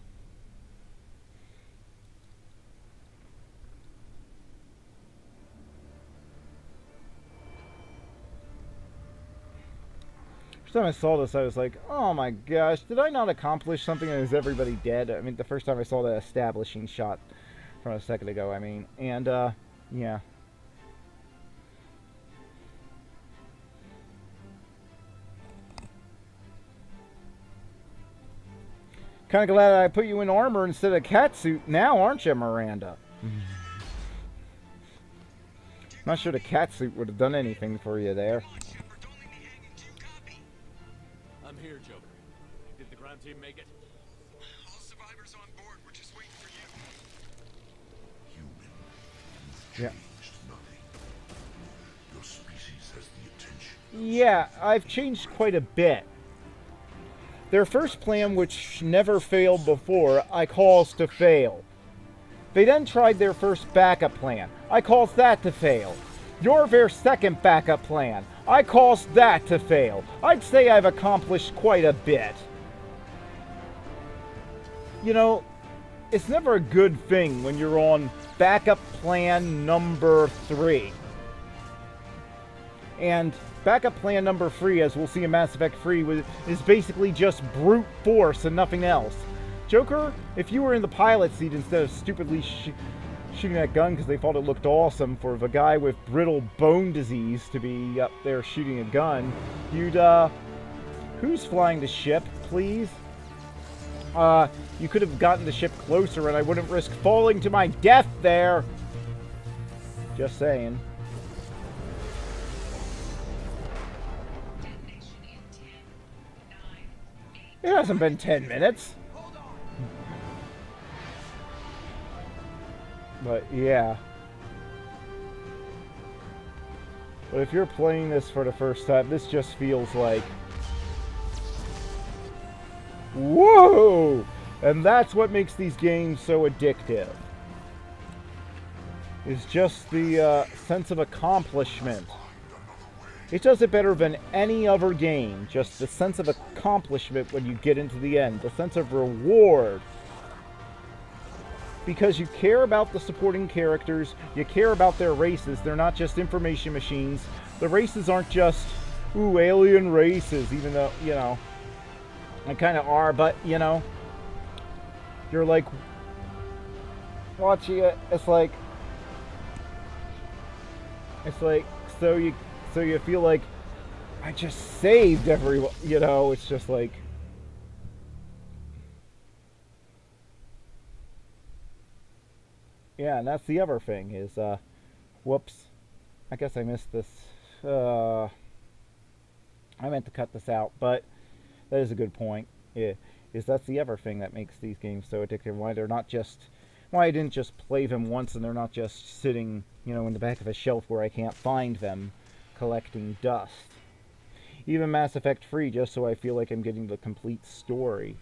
Time I saw this, I was like, oh my gosh, did I not accomplish something and is everybody dead? I mean, the first time I saw that establishing shot from a second ago, I mean, and, uh, yeah. Kind of glad I put you in armor instead of catsuit now, aren't you, Miranda? *laughs* Not sure the catsuit would have done anything for you there. Yeah. Your. Yeah, I've changed quite a bit. Their first plan, which never failed before, I calls to fail. They then tried their first backup plan. I calls that to fail. You're their second backup plan. I calls that to fail. I'd say I've accomplished quite a bit. You know, it's never a good thing when you're on backup plan number three. And backup plan number three, as we'll see in Mass Effect 3, is basically just brute force and nothing else. Joker, if you were in the pilot seat instead of stupidly shooting that gun because they thought it looked awesome for the guy with brittle bone disease to be up there shooting a gun. You'd, uh, who's flying the ship, please? Uh, you could have gotten the ship closer and I wouldn't risk falling to my death there. Just saying. It hasn't been 10 minutes. But yeah. But if you're playing this for the first time, this just feels like... Whoa! And that's what makes these games so addictive. Is just the uh, sense of accomplishment. It does it better than any other game. Just the sense of accomplishment when you get into the end. The sense of reward because you care about the supporting characters, you care about their races. They're not just information machines. The races aren't just, ooh, alien races, even though, you know, they kind of are, but, you know, you're like, watching it, it's like, it's like, so you, so you feel like I just saved everyone. You know, it's just like. Yeah, and that's the other thing is, uh, whoops. I guess I missed this. Uh, I meant to cut this out, but that is a good point. Yeah, is that's the other thing that makes these games so addictive. Why they're not just, why I didn't just play them once and they're not just sitting, you know, in the back of a shelf where I can't find them, collecting dust. Even Mass Effect 3, just so I feel like I'm getting the complete story.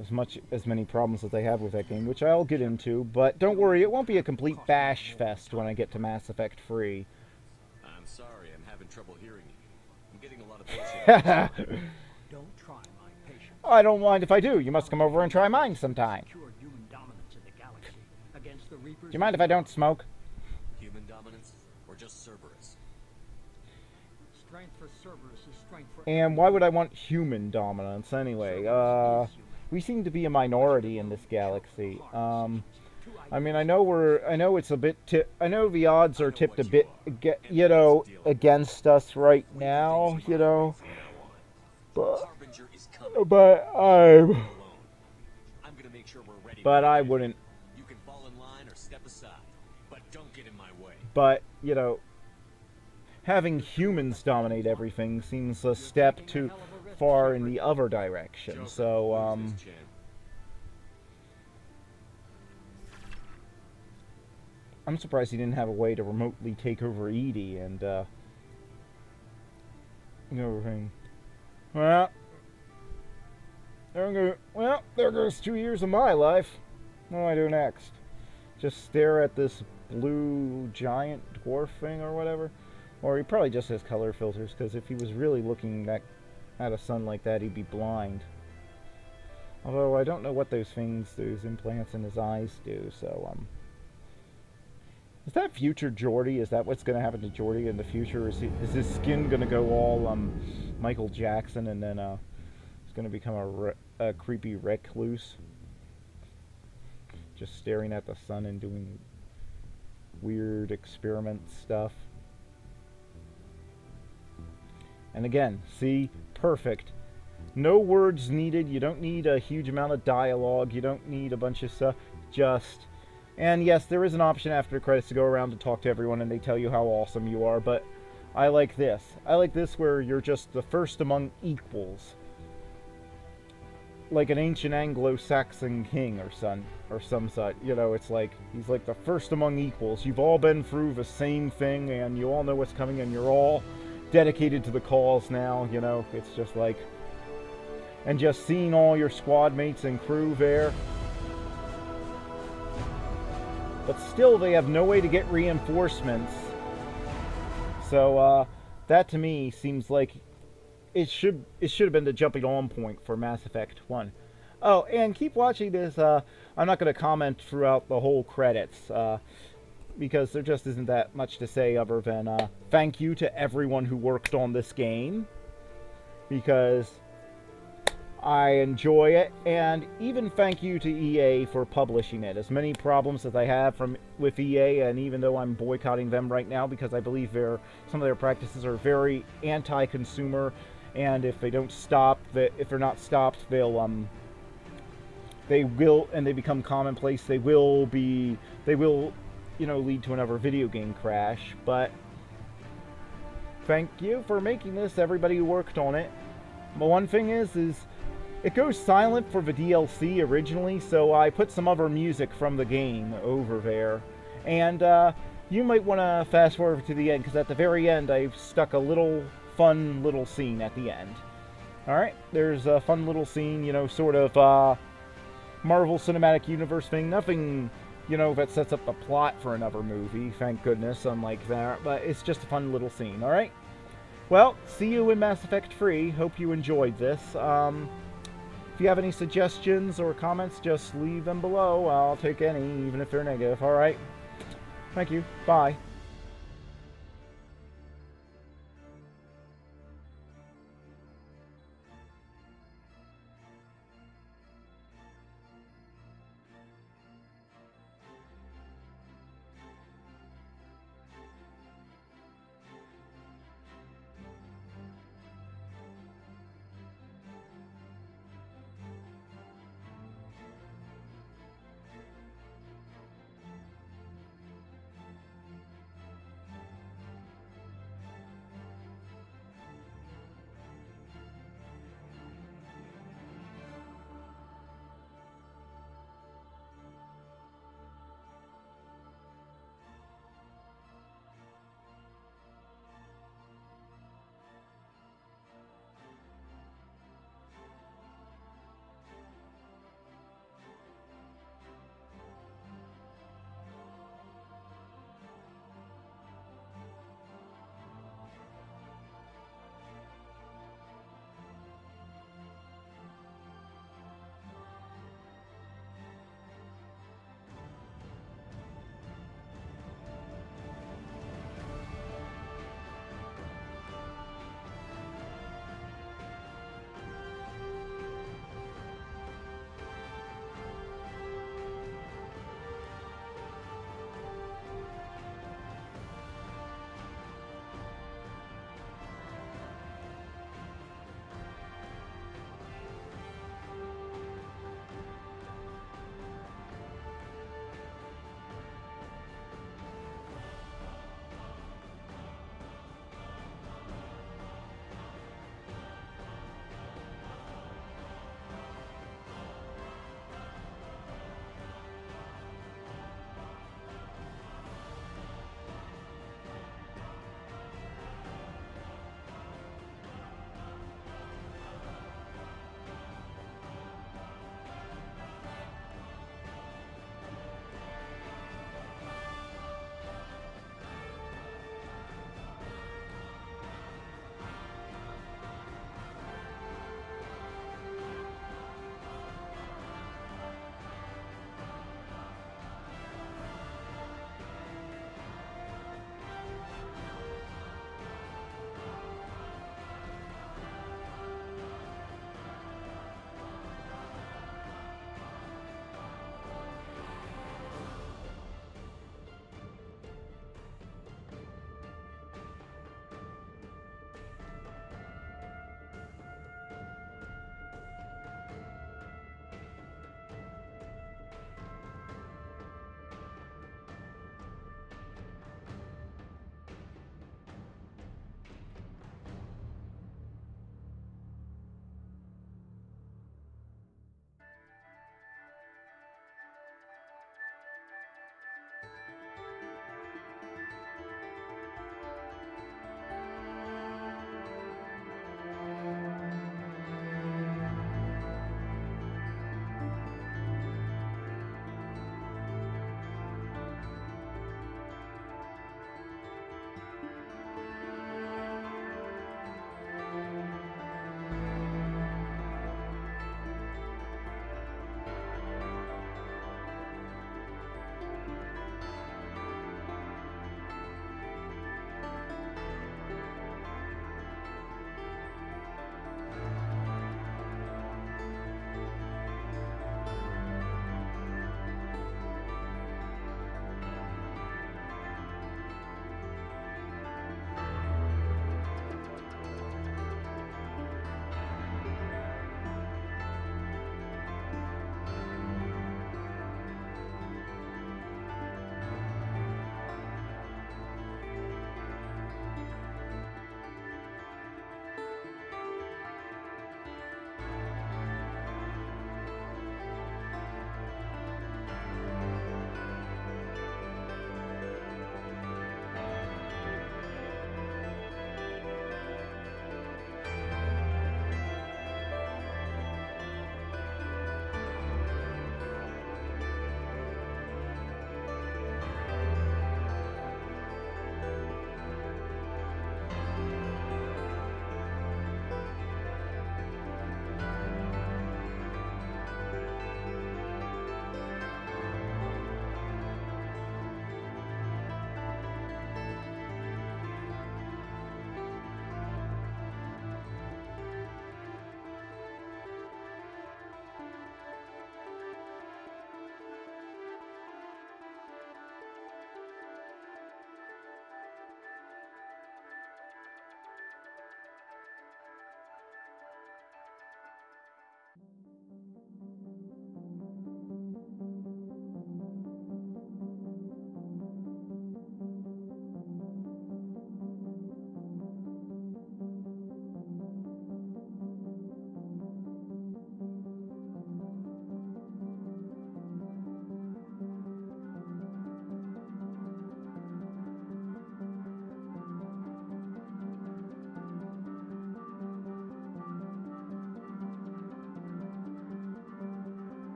As much as many problems as I have with that game, which I'll get into, but don't worry, it won't be a complete bash fest when I get to Mass Effect 3. I'm sorry, I'm having trouble hearing you. I'm getting a lot of *laughs* I don't mind if I do. You must come over and try mine sometime. Secure human dominance in the galaxy against the Reapers. Do you mind if I don't smoke? Human dominance or just Cerberus? Strength for Cerberus is strength for. And why would I want human dominance anyway? Uh, we seem to be a minority in this galaxy. Um, I mean, I know we're, I know it's a bit, ti- I know the odds are tipped a bit, you know, against us right now, you know, but, Harbinger is coming. But I'm. I'm gonna make sure we're ready. but I wouldn't, You can fall in line or step aside, but don't get in my way. but you know, having humans dominate everything seems a step too far in the other direction. So, um. I'm surprised he didn't have a way to remotely take over EDI and, uh, you know, everything. Well, well, there goes two years of my life. What do I do next? Just stare at this blue giant dwarf thing or whatever? Or he probably just has color filters, because if he was really looking at, at a sun like that, he'd be blind. Although I don't know what those things, those implants in his eyes do, so, um... Is that future Geordi? Is that what's going to happen to Geordi in the future? Is, he, is his skin going to go all um, Michael Jackson and then uh, going to become a, a creepy recluse? Just staring at the sun and doing weird experiment stuff. And again, see? Perfect. No words needed. You don't need a huge amount of dialogue. You don't need a bunch of stuff. Just and yes, there is an option after credits to go around to talk to everyone and they tell you how awesome you are, but I like this. I like this where you're just the first among equals. Like an ancient Anglo-Saxon king or son or some such. You know, it's like he's like the first among equals. You've all been through the same thing and you all know what's coming and you're all dedicated to the cause now, you know. It's just like and just seeing all your squad mates and crew there but still they have no way to get reinforcements. So uh, that to me seems like it should it should have been the jumping on point for Mass Effect 1. Oh, and keep watching this. Uh, I'm not going to comment throughout the whole credits uh, because there just isn't that much to say other than uh, thank you to everyone who worked on this game because I enjoy it, and even thank you to EA for publishing it. As many problems as I have from with EA, and even though I'm boycotting them right now because I believe their some of their practices are very anti-consumer, and if they don't stop, that if they're not stopped, they'll um they will and they become commonplace. They will be they will you know lead to another video game crash. But thank you for making this, everybody who worked on it. But one thing is is it goes silent for the DLC originally, so I put some other music from the game over there. And uh, you might want to fast forward to the end, because at the very end I've stuck a little fun little scene at the end. Alright, there's a fun little scene, you know, sort of uh, Marvel Cinematic Universe thing. Nothing, you know, that sets up the plot for another movie, thank goodness, unlike that. But it's just a fun little scene, alright? Well, see you in Mass Effect 3. Hope you enjoyed this. Um, if you have any suggestions or comments, just leave them below. I'll take any, even if they're negative. Alright? Thank you. Bye.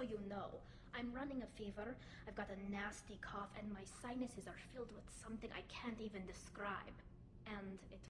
So you know, I'm running a fever, I've got a nasty cough, and my sinuses are filled with something I can't even describe. And it